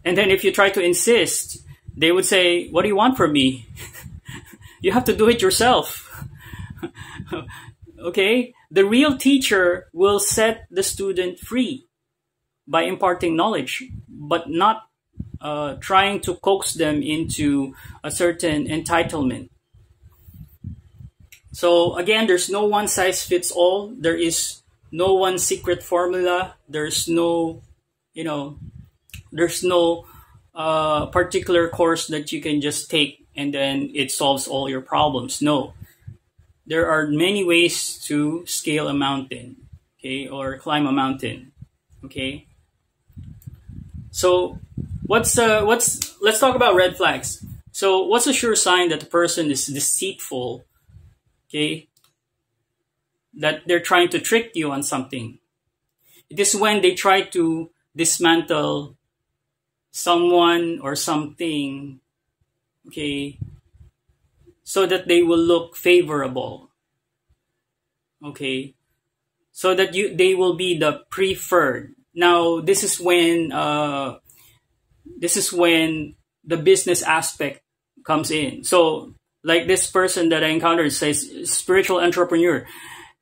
And then if you try to insist, they would say, what do you want from me? you have to do it yourself. okay? The real teacher will set the student free by imparting knowledge, but not uh, trying to coax them into a certain entitlement. So again, there's no one size fits all. There is no one secret formula. There's no, you know, there's no uh, particular course that you can just take and then it solves all your problems. No, there are many ways to scale a mountain, okay, or climb a mountain, okay. So What's uh, what's let's talk about red flags. So what's a sure sign that the person is deceitful? Okay, that they're trying to trick you on something. It is when they try to dismantle someone or something, okay, so that they will look favorable. Okay, so that you they will be the preferred. Now this is when uh, this is when the business aspect comes in. So, like this person that I encountered says, spiritual entrepreneur.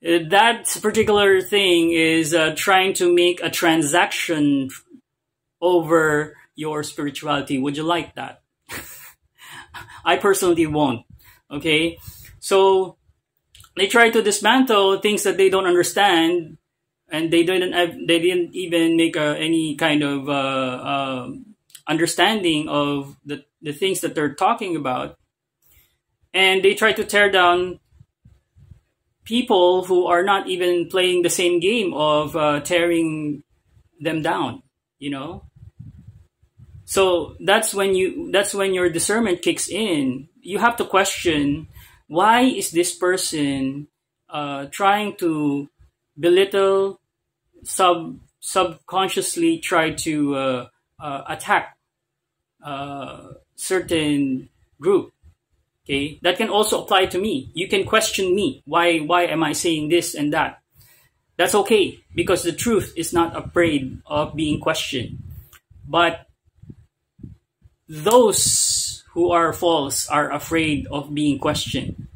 Uh, that particular thing is uh, trying to make a transaction over your spirituality. Would you like that? I personally won't. Okay. So they try to dismantle things that they don't understand and they didn't have, they didn't even make uh, any kind of uh, um, understanding of the, the things that they're talking about. And they try to tear down people who are not even playing the same game of uh, tearing them down, you know? So that's when you that's when your discernment kicks in. You have to question why is this person uh, trying to belittle, sub subconsciously try to uh, uh, attack uh, certain group okay? That can also apply to me. You can question me. Why why am i saying this and that? That's okay because the truth is not afraid of being questioned. But those who are false are afraid of being questioned.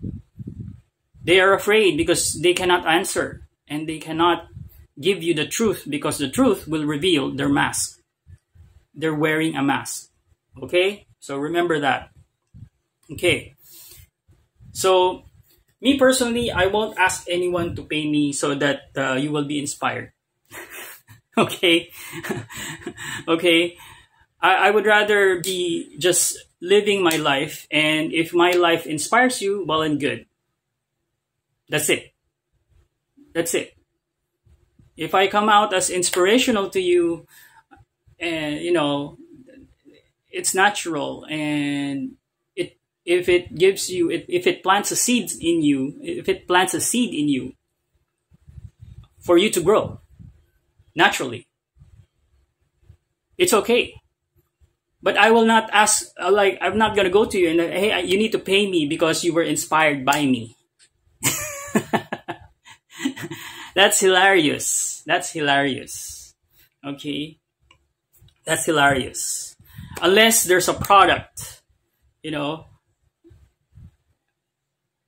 They are afraid because they cannot answer and they cannot give you the truth because the truth will reveal their mask. They're wearing a mask. Okay? So remember that. Okay. So, me personally, I won't ask anyone to pay me so that uh, you will be inspired. okay? okay? I, I would rather be just living my life, and if my life inspires you, well and good. That's it. That's it. If I come out as inspirational to you, and you know, it's natural and if it gives you if, it plants a seed in you if it plants a seed in you for you to grow naturally it's okay. But i will not ask uh, like i'm not gonna go to you and uh, hey you need to pay me because you were inspired by me. That's hilarious. That's hilarious. Okay? That's hilarious. Unless there's a product, you know,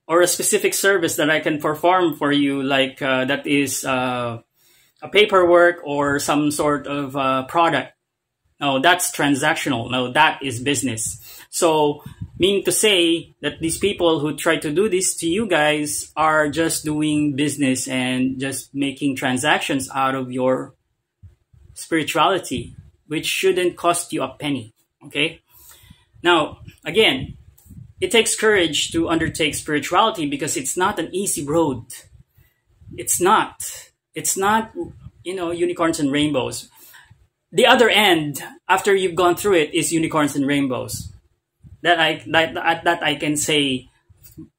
or a specific service that I can perform for you, like uh, that is uh, a paperwork or some sort of uh, product. No, that's transactional. No, that is business. So, meaning to say that these people who try to do this to you guys are just doing business and just making transactions out of your spirituality, which shouldn't cost you a penny. Okay? Now, again, it takes courage to undertake spirituality because it's not an easy road. It's not. It's not, you know, unicorns and rainbows. The other end, after you've gone through it, is unicorns and rainbows. That I that that I can say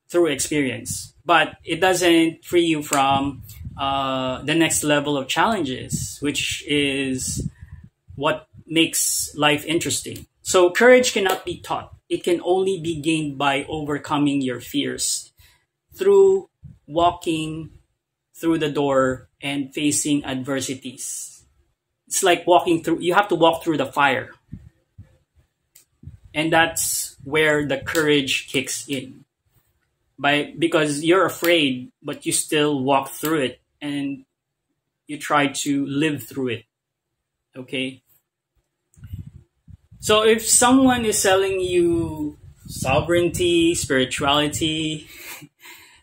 through experience, but it doesn't free you from uh, the next level of challenges, which is what makes life interesting So courage cannot be taught. It can only be gained by overcoming your fears through walking through the door and facing adversities. It's like walking through, you have to walk through the fire. And that's where the courage kicks in. By, because you're afraid, but you still walk through it and you try to live through it. Okay. So if someone is selling you sovereignty, spirituality,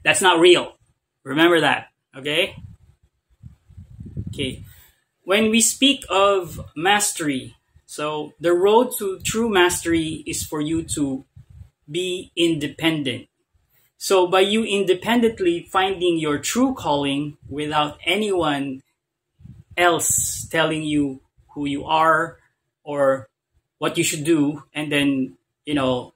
that's not real. Remember that. Okay? Okay. When we speak of mastery, so the road to true mastery is for you to be independent. So by you independently finding your true calling without anyone else telling you who you are or what you should do, and then, you know,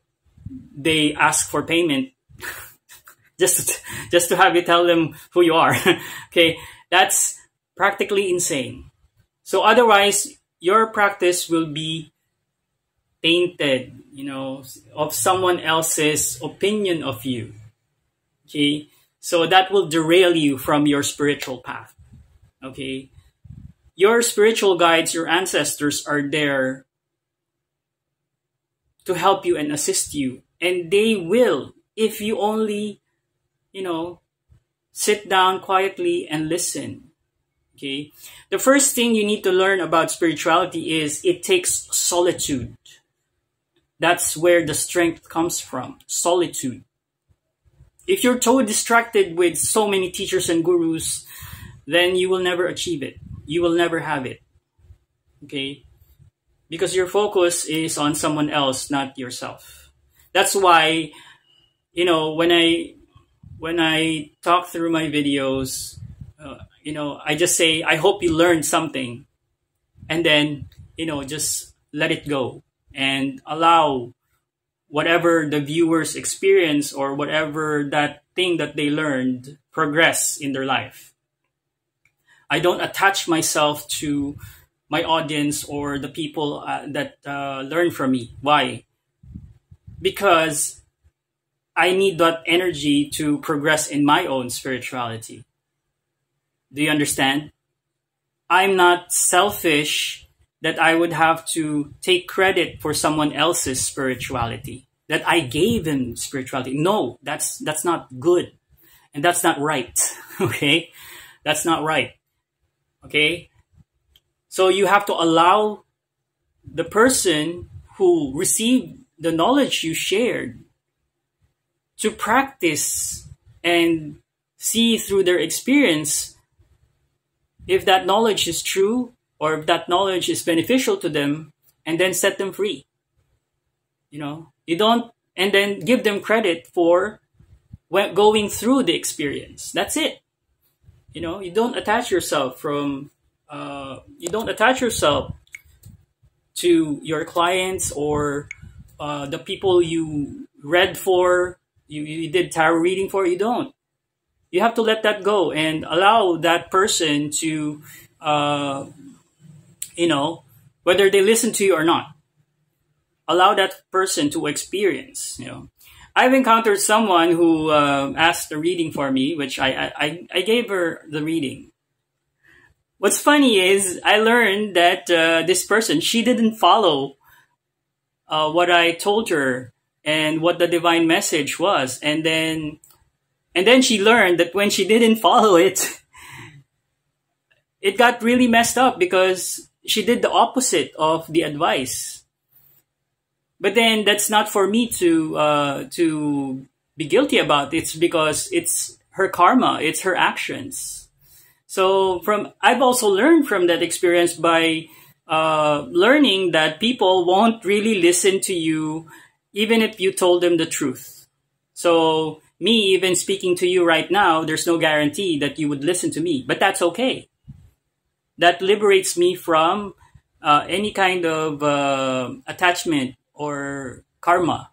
they ask for payment just just to have you tell them who you are. okay, that's practically insane. So otherwise, your practice will be tainted, you know, of someone else's opinion of you. Okay, so that will derail you from your spiritual path. Okay, your spiritual guides, your ancestors are there to help you and assist you, and they will if you only you know, sit down quietly and listen. Okay. The first thing you need to learn about spirituality is it takes solitude. That's where the strength comes from. Solitude. If you're so distracted with so many teachers and gurus, then you will never achieve it. You will never have it. Okay. Because your focus is on someone else, not yourself. That's why, you know, when I when I talk through my videos, uh, you know, I just say, I hope you learned something. And then, you know, just let it go and allow whatever the viewers experience or whatever that thing that they learned progress in their life. I don't attach myself to my audience or the people uh, that uh, learn from me. Why? Because I need that energy to progress in my own spirituality. Do you understand? I'm not selfish that I would have to take credit for someone else's spirituality. That I gave him spirituality. No, that's that's not good. And that's not right. Okay? That's not right. Okay? So you have to allow the person who received the knowledge you shared to practice and see through their experience if that knowledge is true or if that knowledge is beneficial to them and then set them free. You know you don't and then give them credit for going through the experience. That's it. You know you don't attach yourself from uh, you don't attach yourself to your clients or uh, the people you read for you, you did tarot reading for, you don't. You have to let that go and allow that person to, uh, you know, whether they listen to you or not, allow that person to experience, you know. I've encountered someone who uh, asked a reading for me, which I, I, I gave her the reading. What's funny is I learned that uh, this person, she didn't follow uh, what I told her and what the divine message was. And then, and then she learned that when she didn't follow it, it got really messed up because she did the opposite of the advice. But then that's not for me to, uh, to be guilty about. It's because it's her karma. It's her actions. So from, I've also learned from that experience by, uh, learning that people won't really listen to you even if you told them the truth. So me even speaking to you right now, there's no guarantee that you would listen to me, but that's okay. That liberates me from uh, any kind of uh, attachment or karma.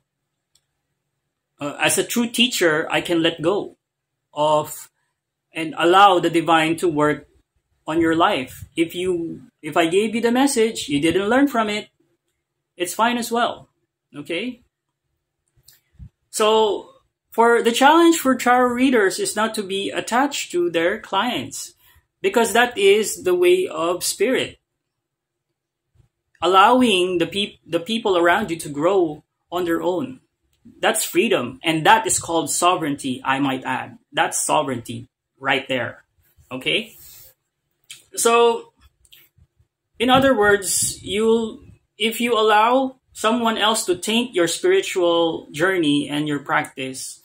Uh, as a true teacher, I can let go of and allow the divine to work on your life. If you, if I gave you the message, you didn't learn from it, it's fine as well. Okay? So, for the challenge for tarot readers is not to be attached to their clients because that is the way of spirit. Allowing the, peop- the people around you to grow on their own. That's freedom. And that is called sovereignty, I might add. That's sovereignty right there. Okay? So, in other words, you'll, if you allow someone else to taint your spiritual journey and your practice,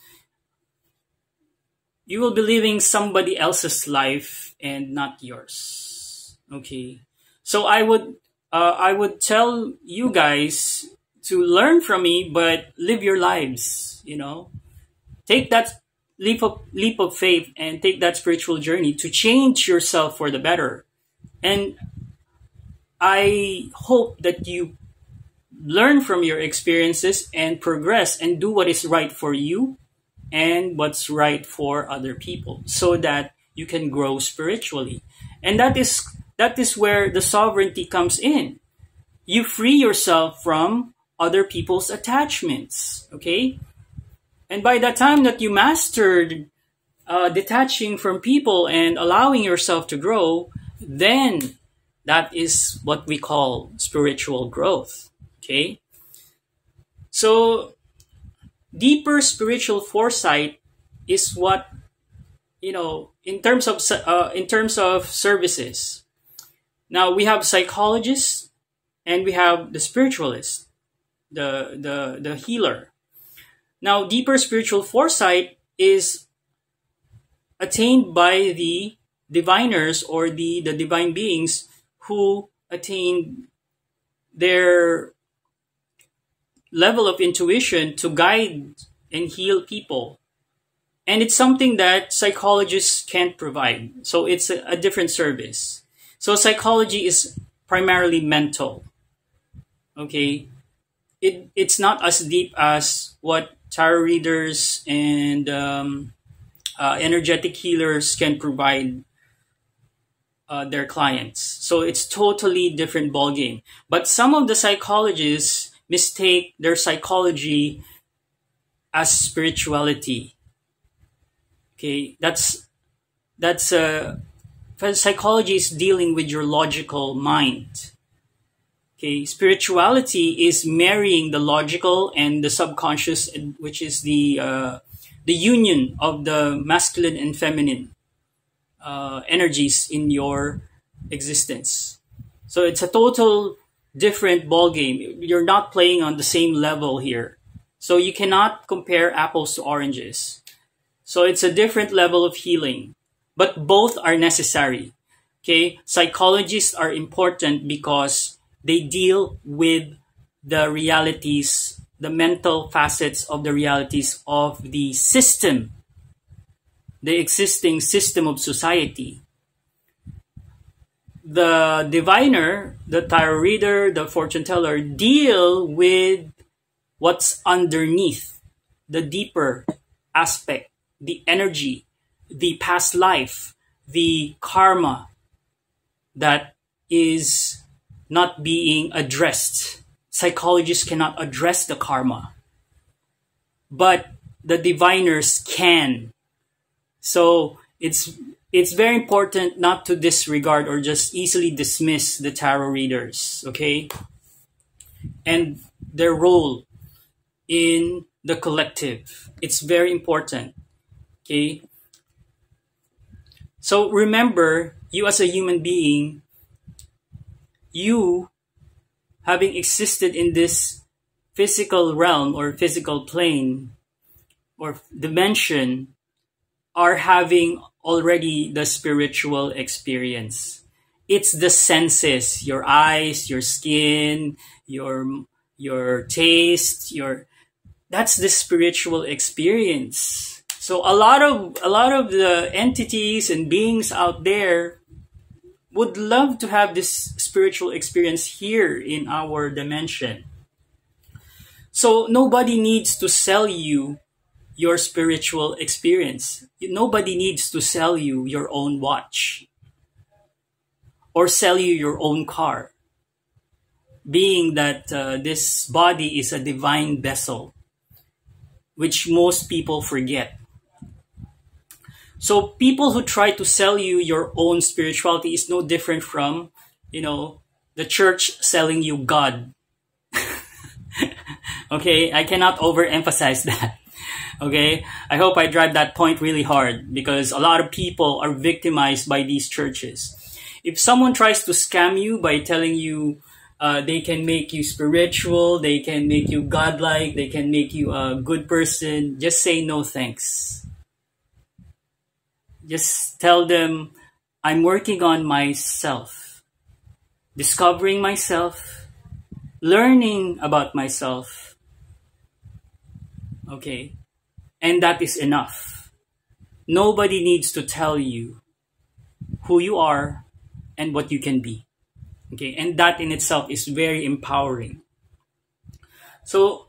you will be living somebody else's life and not yours. Okay. So I would uh, I would tell you guys to learn from me, but live your lives. You know, take that leap of leap of faith and take that spiritual journey to change yourself for the better. And I hope that you learn from your experiences and progress and do what is right for you and what's right for other people so that you can grow spiritually. And that is that is where the sovereignty comes in. You free yourself from other people's attachments, okay? And by the time that you mastered uh, detaching from people and allowing yourself to grow, then that is what we call spiritual growth. Okay? So, deeper spiritual foresight is what you know in terms of uh, in terms of services now we have psychologists and we have the spiritualist the the the healer now deeper spiritual foresight is attained by the diviners or the the divine beings who attain their level of intuition to guide and heal people. And it's something that psychologists can't provide. So it's a, a different service. So psychology is primarily mental. Okay. It, it's not as deep as what tarot readers and um, uh, energetic healers can provide uh, their clients. So it's totally different ballgame. But some of the psychologists mistake their psychology as spirituality. Okay, that's that's uh, psychology is dealing with your logical mind. Okay, spirituality is marrying the logical and the subconscious, which is the uh, the union of the masculine and feminine uh, energies in your existence. So it's a total different ball game. You're not playing on the same level here. So you cannot compare apples to oranges. So it's a different level of healing, but both are necessary. Okay. Psychologists are important because they deal with the realities, the mental facets of the realities of the system the existing system of society. The diviner, the tarot reader, the fortune teller deal with what's underneath, the deeper aspect, the energy, the past life, the karma that is not being addressed. Psychologists cannot address the karma, but the diviners can so it's it's very important not to disregard or just easily dismiss the tarot readers, okay? And their role in the collective. It's very important. Okay? So remember, you as a human being, you having existed in this physical realm or physical plane or dimension are having already the spiritual experience. It's the senses, your eyes, your skin, your your taste, your that's the spiritual experience. So a lot of a lot of the entities and beings out there would love to have this spiritual experience here in our dimension. So nobody needs to sell you your spiritual experience. Nobody needs to sell you your own watch or sell you your own car. being that uh, this body is a divine vessel, which most people forget. So people who try to sell you your own spirituality is no different from, you know, the church selling you God. okay, I cannot overemphasize that. Okay, I hope I drive that point really hard because a lot of people are victimized by these churches. If someone tries to scam you by telling you uh, they can make you spiritual, they can make you godlike, they can make you a good person, just say no thanks just tell them I'm working on myself, discovering myself, learning about myself. Okay. And that is enough. Nobody needs to tell you who you are and what you can be. Okay. And that in itself is very empowering. So,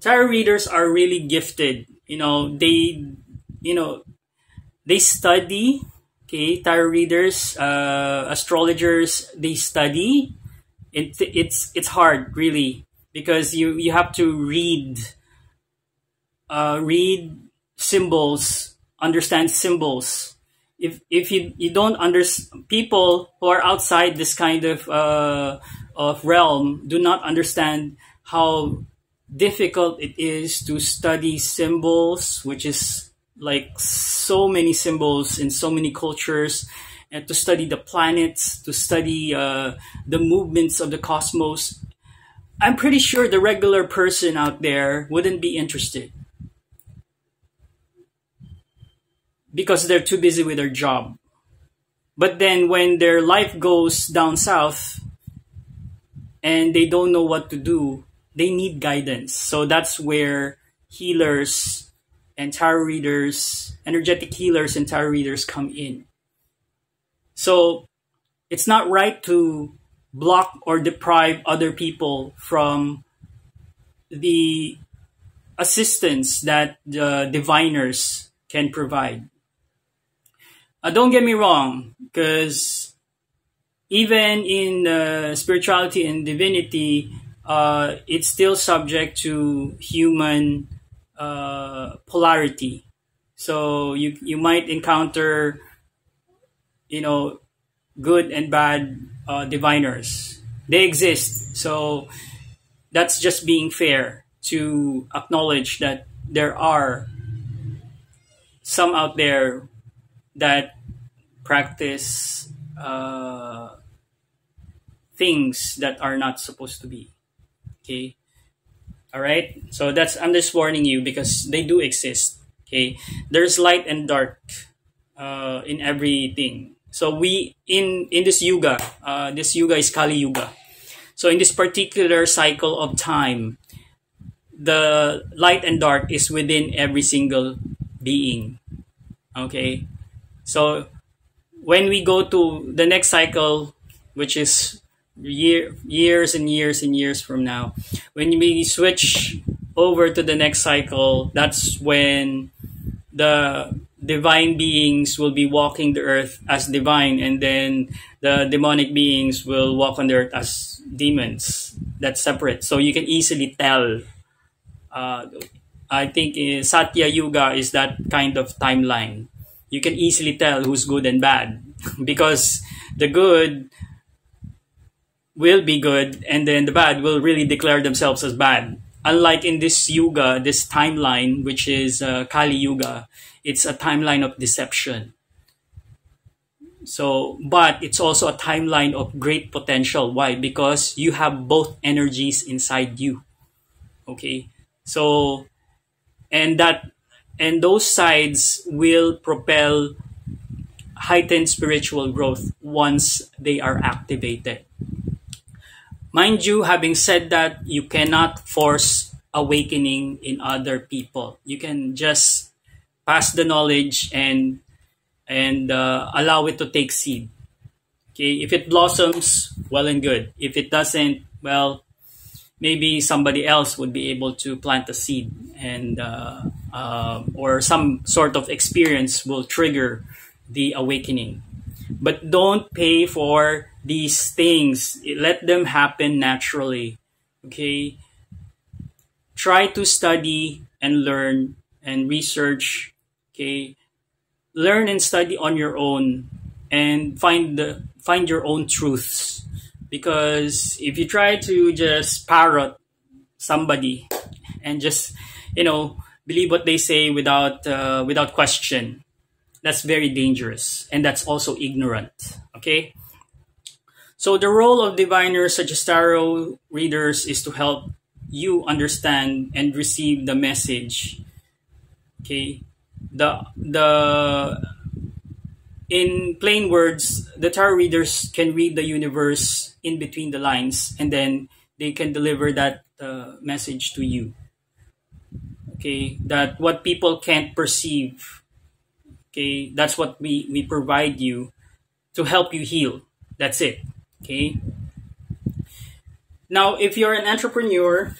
tarot readers are really gifted. You know, they, you know, they study okay tarot readers uh, astrologers they study. It, it's it's hard really because you you have to read uh, read symbols understand symbols. If if you you don't understand people who are outside this kind of uh, of realm do not understand how difficult it is to study symbols which is like so many symbols in so many cultures and to study the planets to study uh, the movements of the cosmos i'm pretty sure the regular person out there wouldn't be interested. Because they're too busy with their job. But then when their life goes down south and they don't know what to do they need guidance. So that's where healers and tarot readers, energetic healers and tarot readers come in. So it's not right to block or deprive other people from the assistance that the diviners can provide. Uh, don't get me wrong, because even in uh, spirituality and divinity, uh, it's still subject to human uh, polarity. So you you might encounter, you know, good and bad uh, diviners. They exist. So that's just being fair to acknowledge that there are some out there that practice uh, things that are not supposed to be. Okay. All right. So that's I'm just warning you because they do exist. Okay. There's light and dark uh, in everything. So we in in this yuga, uh, this yuga is Kali Yuga. So in this particular cycle of time, the light and dark is within every single being. Okay. So when we go to the next cycle, which is year years and years and years from now. When we switch over to the next cycle that's when the divine beings will be walking the earth as divine and then the demonic beings will walk on the earth as demons. That's separate. So you can easily tell uh, i think satya yuga is that kind of timeline. You can easily tell who's good and bad. Because the good will be good and then the bad will really declare themselves as bad. Unlike in this yuga, this timeline, which is uh, Kali Yuga, it's a timeline of deception. So, but it's also a timeline of great potential. Why? Because you have both energies inside you. Okay. So, and that, and those sides will propel heightened spiritual growth once they are activated. Mind you, having said that, you cannot force awakening in other people. You can just pass the knowledge and and uh, allow it to take seed. Okay, if it blossoms, well and good. If it doesn't, well, maybe somebody else would be able to plant a seed, and uh, uh, or some sort of experience will trigger the awakening. But don't pay for these things. Let them happen naturally. Okay? Try to study and learn and research. Okay? Learn and study on your own and find the find your own truths. Because if you try to just parrot somebody and just, you know, believe what they say without uh, without question, that's very dangerous and that's also ignorant. Okay? So the role of diviners such as tarot readers is to help you understand and receive the message. Okay, the the in plain words, the tarot readers can read the universe in between the lines, and then they can deliver that uh, message to you. Okay, that what people can't perceive. Okay, that's what we we provide you to help you heal. That's it. Okay. Now, if you're an entrepreneur,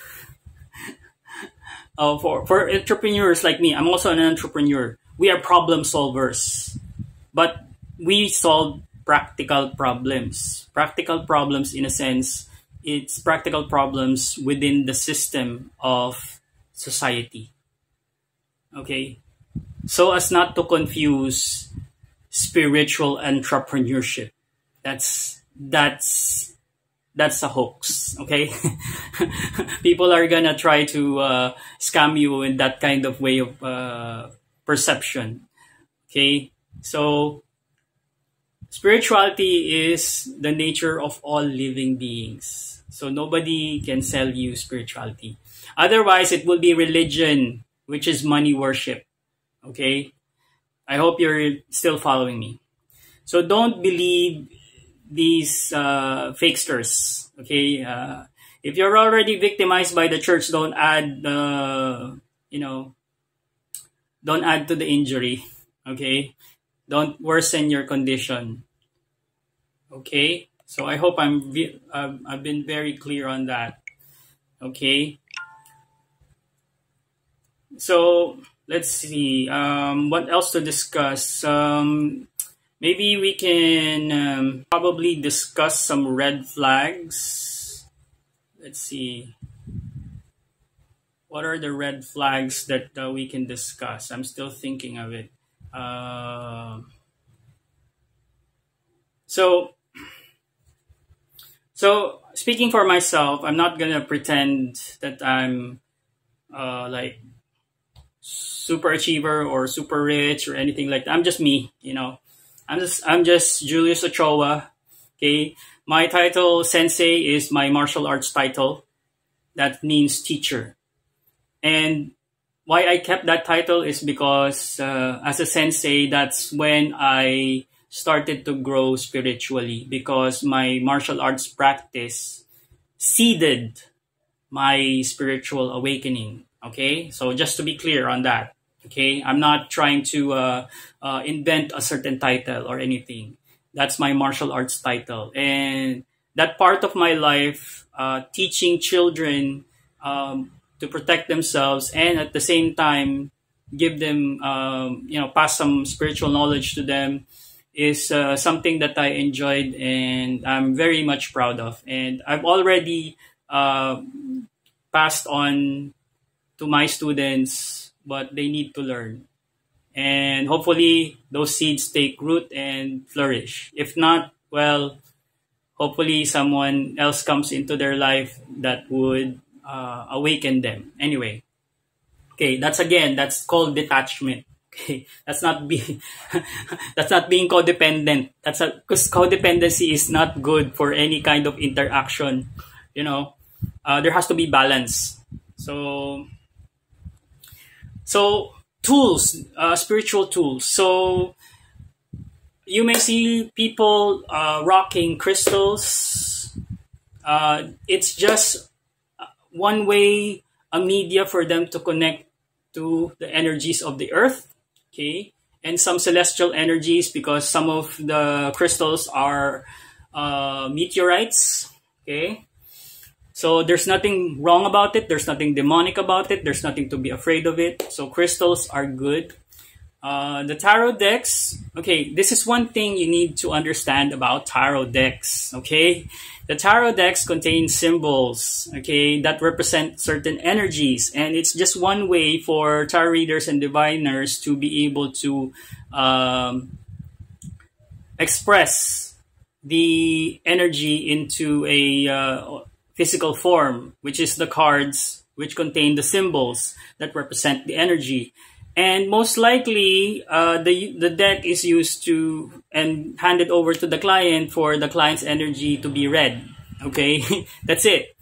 uh, for, for entrepreneurs like me, I'm also an entrepreneur. We are problem solvers, but we solve practical problems. Practical problems, in a sense, it's practical problems within the system of society. Okay, so as not to confuse spiritual entrepreneurship. That's that's that's a hoax okay? People are gonna try to uh, scam you in that kind of way of uh, perception okay? So spirituality is the nature of all living beings. So nobody can sell you spirituality. Otherwise it will be religion which is money worship okay? I hope you're still following me. So don't believe these uh. Okay, uh, if you're already victimized by the church, don't add the you know, don't add to the injury. Okay, don't worsen your condition. Okay, so I hope I'm uh, I've been very clear on that. Okay. So let's see. Um, what else to discuss? Um, Maybe we can um, probably discuss some red flags. Let's see. What are the red flags that uh, we can discuss? I'm still thinking of it. Uh, so, so speaking for myself, I'm not gonna pretend that I'm uh, like super achiever or super rich or anything like that. I'm just me, you know. I'm just I'm just Julius Ochoa. Okay, my title sensei is my martial arts title. That means teacher, and why I kept that title is because uh, as a sensei, that's when I started to grow spiritually because my martial arts practice seeded my spiritual awakening. Okay, so just to be clear on that. Okay, I'm not trying to uh, uh, invent a certain title or anything. That's my martial arts title, and that part of my life, uh, teaching children um, to protect themselves, and at the same time give them, um, you know, pass some spiritual knowledge to them, is uh, something that I enjoyed and I'm very much proud of. And I've already uh, passed on to my students but they need to learn. And hopefully those seeds take root and flourish. If not, well, hopefully someone else comes into their life that would uh, awaken them. Anyway, okay, that's again, that's called detachment. Okay, that's not being that's not being codependent. That's because codependency is not good for any kind of interaction. You know, uh, there has to be balance. So so tools, uh, spiritual tools. So you may see people uh, rocking crystals. Uh, it's just one way, a media for them to connect to the energies of the earth. Okay, and some celestial energies because some of the crystals are uh, meteorites. Okay, so there's nothing wrong about it. There's nothing demonic about it. There's nothing to be afraid of it. So crystals are good. Uh, the tarot decks, okay, this is one thing you need to understand about tarot decks, okay? The tarot decks contain symbols, okay, that represent certain energies, and it's just one way for tarot readers and diviners to be able to um, express the energy into a uh, physical form, which is the cards, which contain the symbols that represent the energy. And most likely uh, the the deck is used to and handed over to the client for the client's energy to be read. Okay? That's it.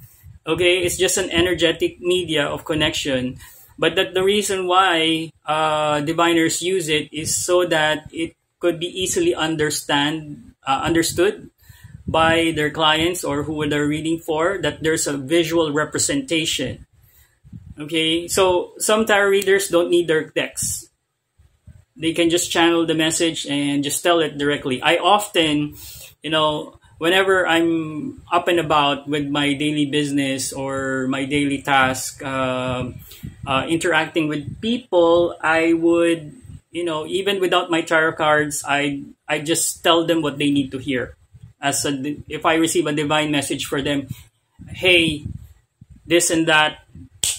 Okay? It's just an energetic media of connection. But that the reason why uh, diviners use it is so that it could be easily understand uh, understood by their clients or who they're reading for that there's a visual representation Okay, so some tarot readers don't need their decks. They can just channel the message and just tell it directly. I often, you know, whenever I'm up and about with my daily business or my daily task, uh, uh, interacting with people, I would, you know, even without my tarot cards, I I just tell them what they need to hear. As a, if I receive a divine message for them, hey, this and that,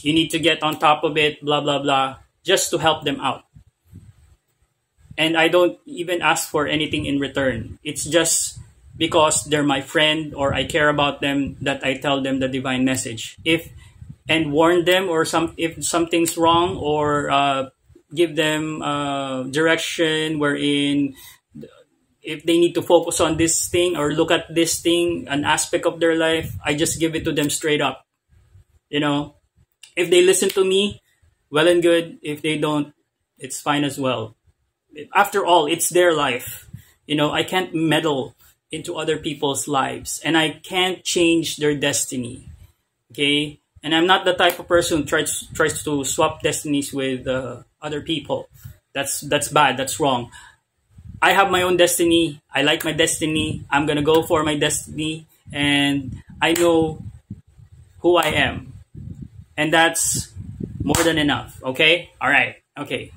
you need to get on top of it, blah, blah, blah, just to help them out. And I don't even ask for anything in return. It's just because they're my friend or I care about them that I tell them the divine message. If and warn them or some if something's wrong or uh, give them uh, direction wherein if they need to focus on this thing or look at this thing, an aspect of their life, I just give it to them straight up. You know, if they listen to me, well and good. If they don't, it's fine as well. After all, it's their life. You know, I can't meddle into other people's lives and I can't change their destiny. Okay? And I'm not the type of person who tries tries to swap destinies with uh, other people. That's that's bad. That's wrong. I have my own destiny. I like my destiny. I'm gonna go for my destiny, and I know who I am and that's more than enough. Okay, all right, okay.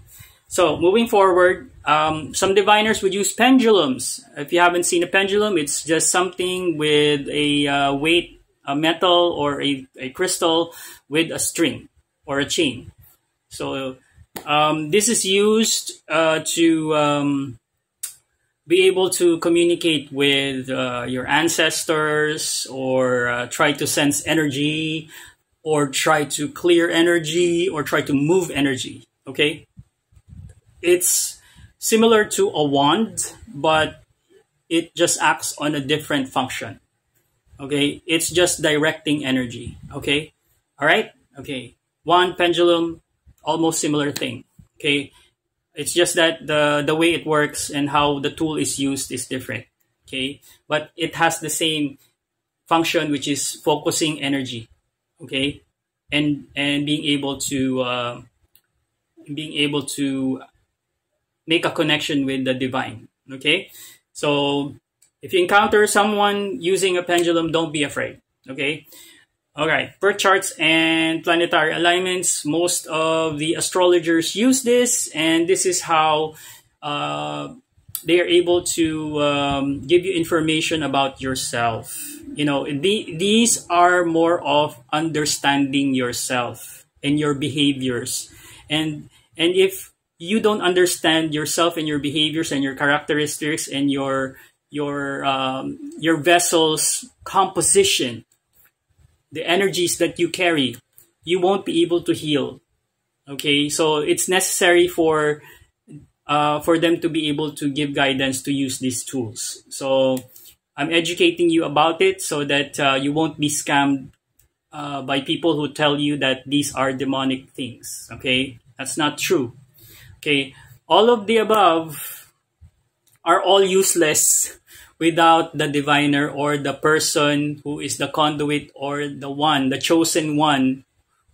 So moving forward, um, some diviners would use pendulums. If you haven't seen a pendulum, it's just something with a uh, weight, a metal or a, a crystal with a string or a chain. So um, this is used uh, to um, be able to communicate with uh, your ancestors or uh, try to sense energy or try to clear energy or try to move energy. Okay. It's similar to a wand, but it just acts on a different function. Okay. It's just directing energy. Okay. All right. Okay. Wand, pendulum, almost similar thing. Okay. It's just that the, the way it works and how the tool is used is different. Okay. But it has the same function, which is focusing energy okay and and being able to uh, being able to make a connection with the divine okay so if you encounter someone using a pendulum don't be afraid okay all right birth charts and planetary alignments. Most of the astrologers use this and this is how uh, they are able to um, give you information about yourself. You know the, these are more of understanding yourself and your behaviors. And and if you don't understand yourself and your behaviors and your characteristics and your your um, your vessel's composition the energies that you carry you won't be able to heal okay so it's necessary for uh, for them to be able to give guidance to use these tools so I'm educating you about it so that uh, you won't be scammed uh, by people who tell you that these are demonic things. Okay, that's not true. Okay, all of the above are all useless without the diviner or the person who is the conduit or the one, the chosen one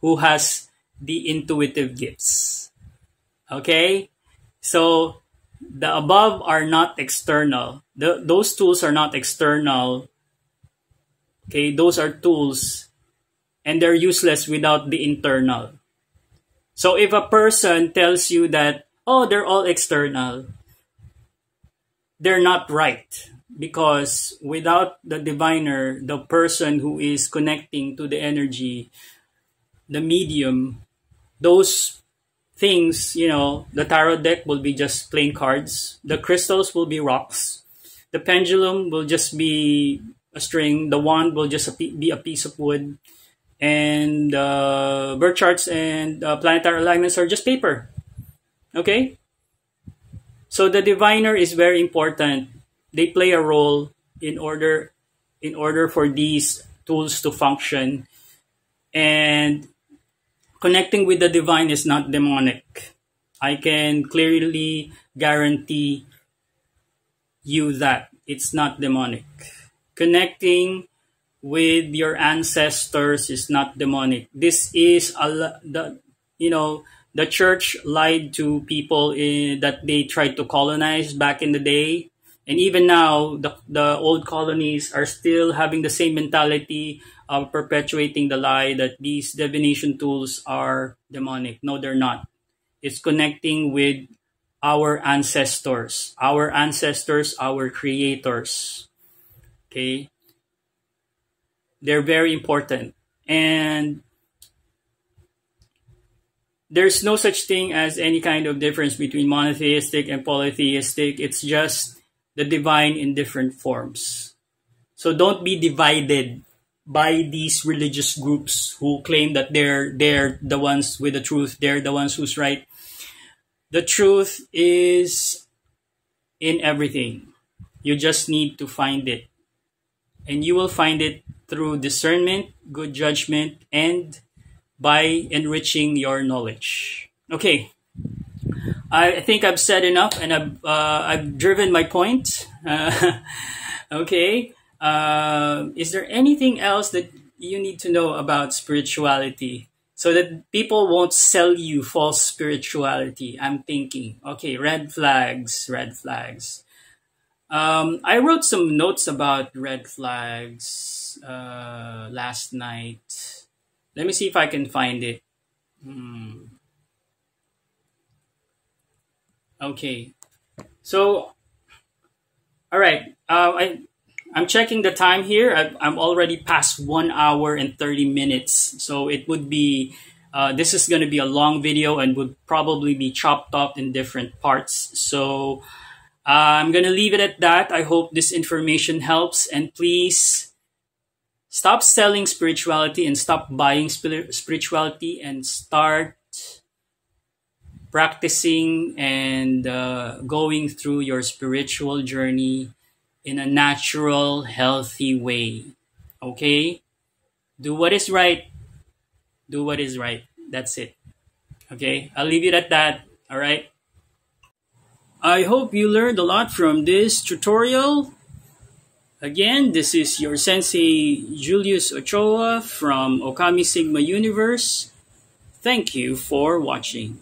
who has the intuitive gifts. Okay, so the above are not external. The, those tools are not external. Okay, those are tools and they're useless without the internal. So if a person tells you that oh, they're all external. They're not right because without the diviner, the person who is connecting to the energy, the medium, those things, you know, the tarot deck will be just plain cards. The crystals will be rocks. The pendulum will just be a string. The wand will just be a piece of wood. And uh, birth charts and uh, planetary alignments are just paper. Okay? So the diviner is very important. They play a role in order in order for these tools to function. And connecting with the divine is not demonic. I can clearly guarantee you that it's not demonic. Connecting with your ancestors is not demonic. This is a the you know the church lied to people in, that they tried to colonize back in the day. And even now, the, the old colonies are still having the same mentality of perpetuating the lie that these divination tools are demonic. No, they're not. It's connecting with our ancestors, our ancestors, our creators. Okay? They're very important. And there's no such thing as any kind of difference between monotheistic and polytheistic. It's just the divine in different forms. So don't be divided by these religious groups who claim that they're they're the ones with the truth, they're the ones who's right. The truth is in everything. You just need to find it. And you will find it through discernment, good judgment, and by enriching your knowledge. Okay, I think I've said enough and I've, uh, I've driven my point. Uh, okay, uh, is there anything else that you need to know about spirituality so that people won't sell you false spirituality? I'm thinking, okay, red flags, red flags. Um, I wrote some notes about red flags uh, last night. Let me see if I can find it. Hmm. Okay. So, all right. Uh, I, I'm checking the time here. I, I'm already past one hour and 30 minutes. So it would be, uh, this is going to be a long video and would probably be chopped up in different parts. So uh, I'm going to leave it at that. I hope this information helps. And please stop selling spirituality and stop buying spirituality and start practicing and uh, going through your spiritual journey in a natural, healthy way. Okay? Do what is right. Do what is right. That's it. Okay? I'll leave it at that. All right? I hope you learned a lot from this tutorial. Again, this is your sensei Julius Ochoa from Okami Sigma Universe. Thank you for watching.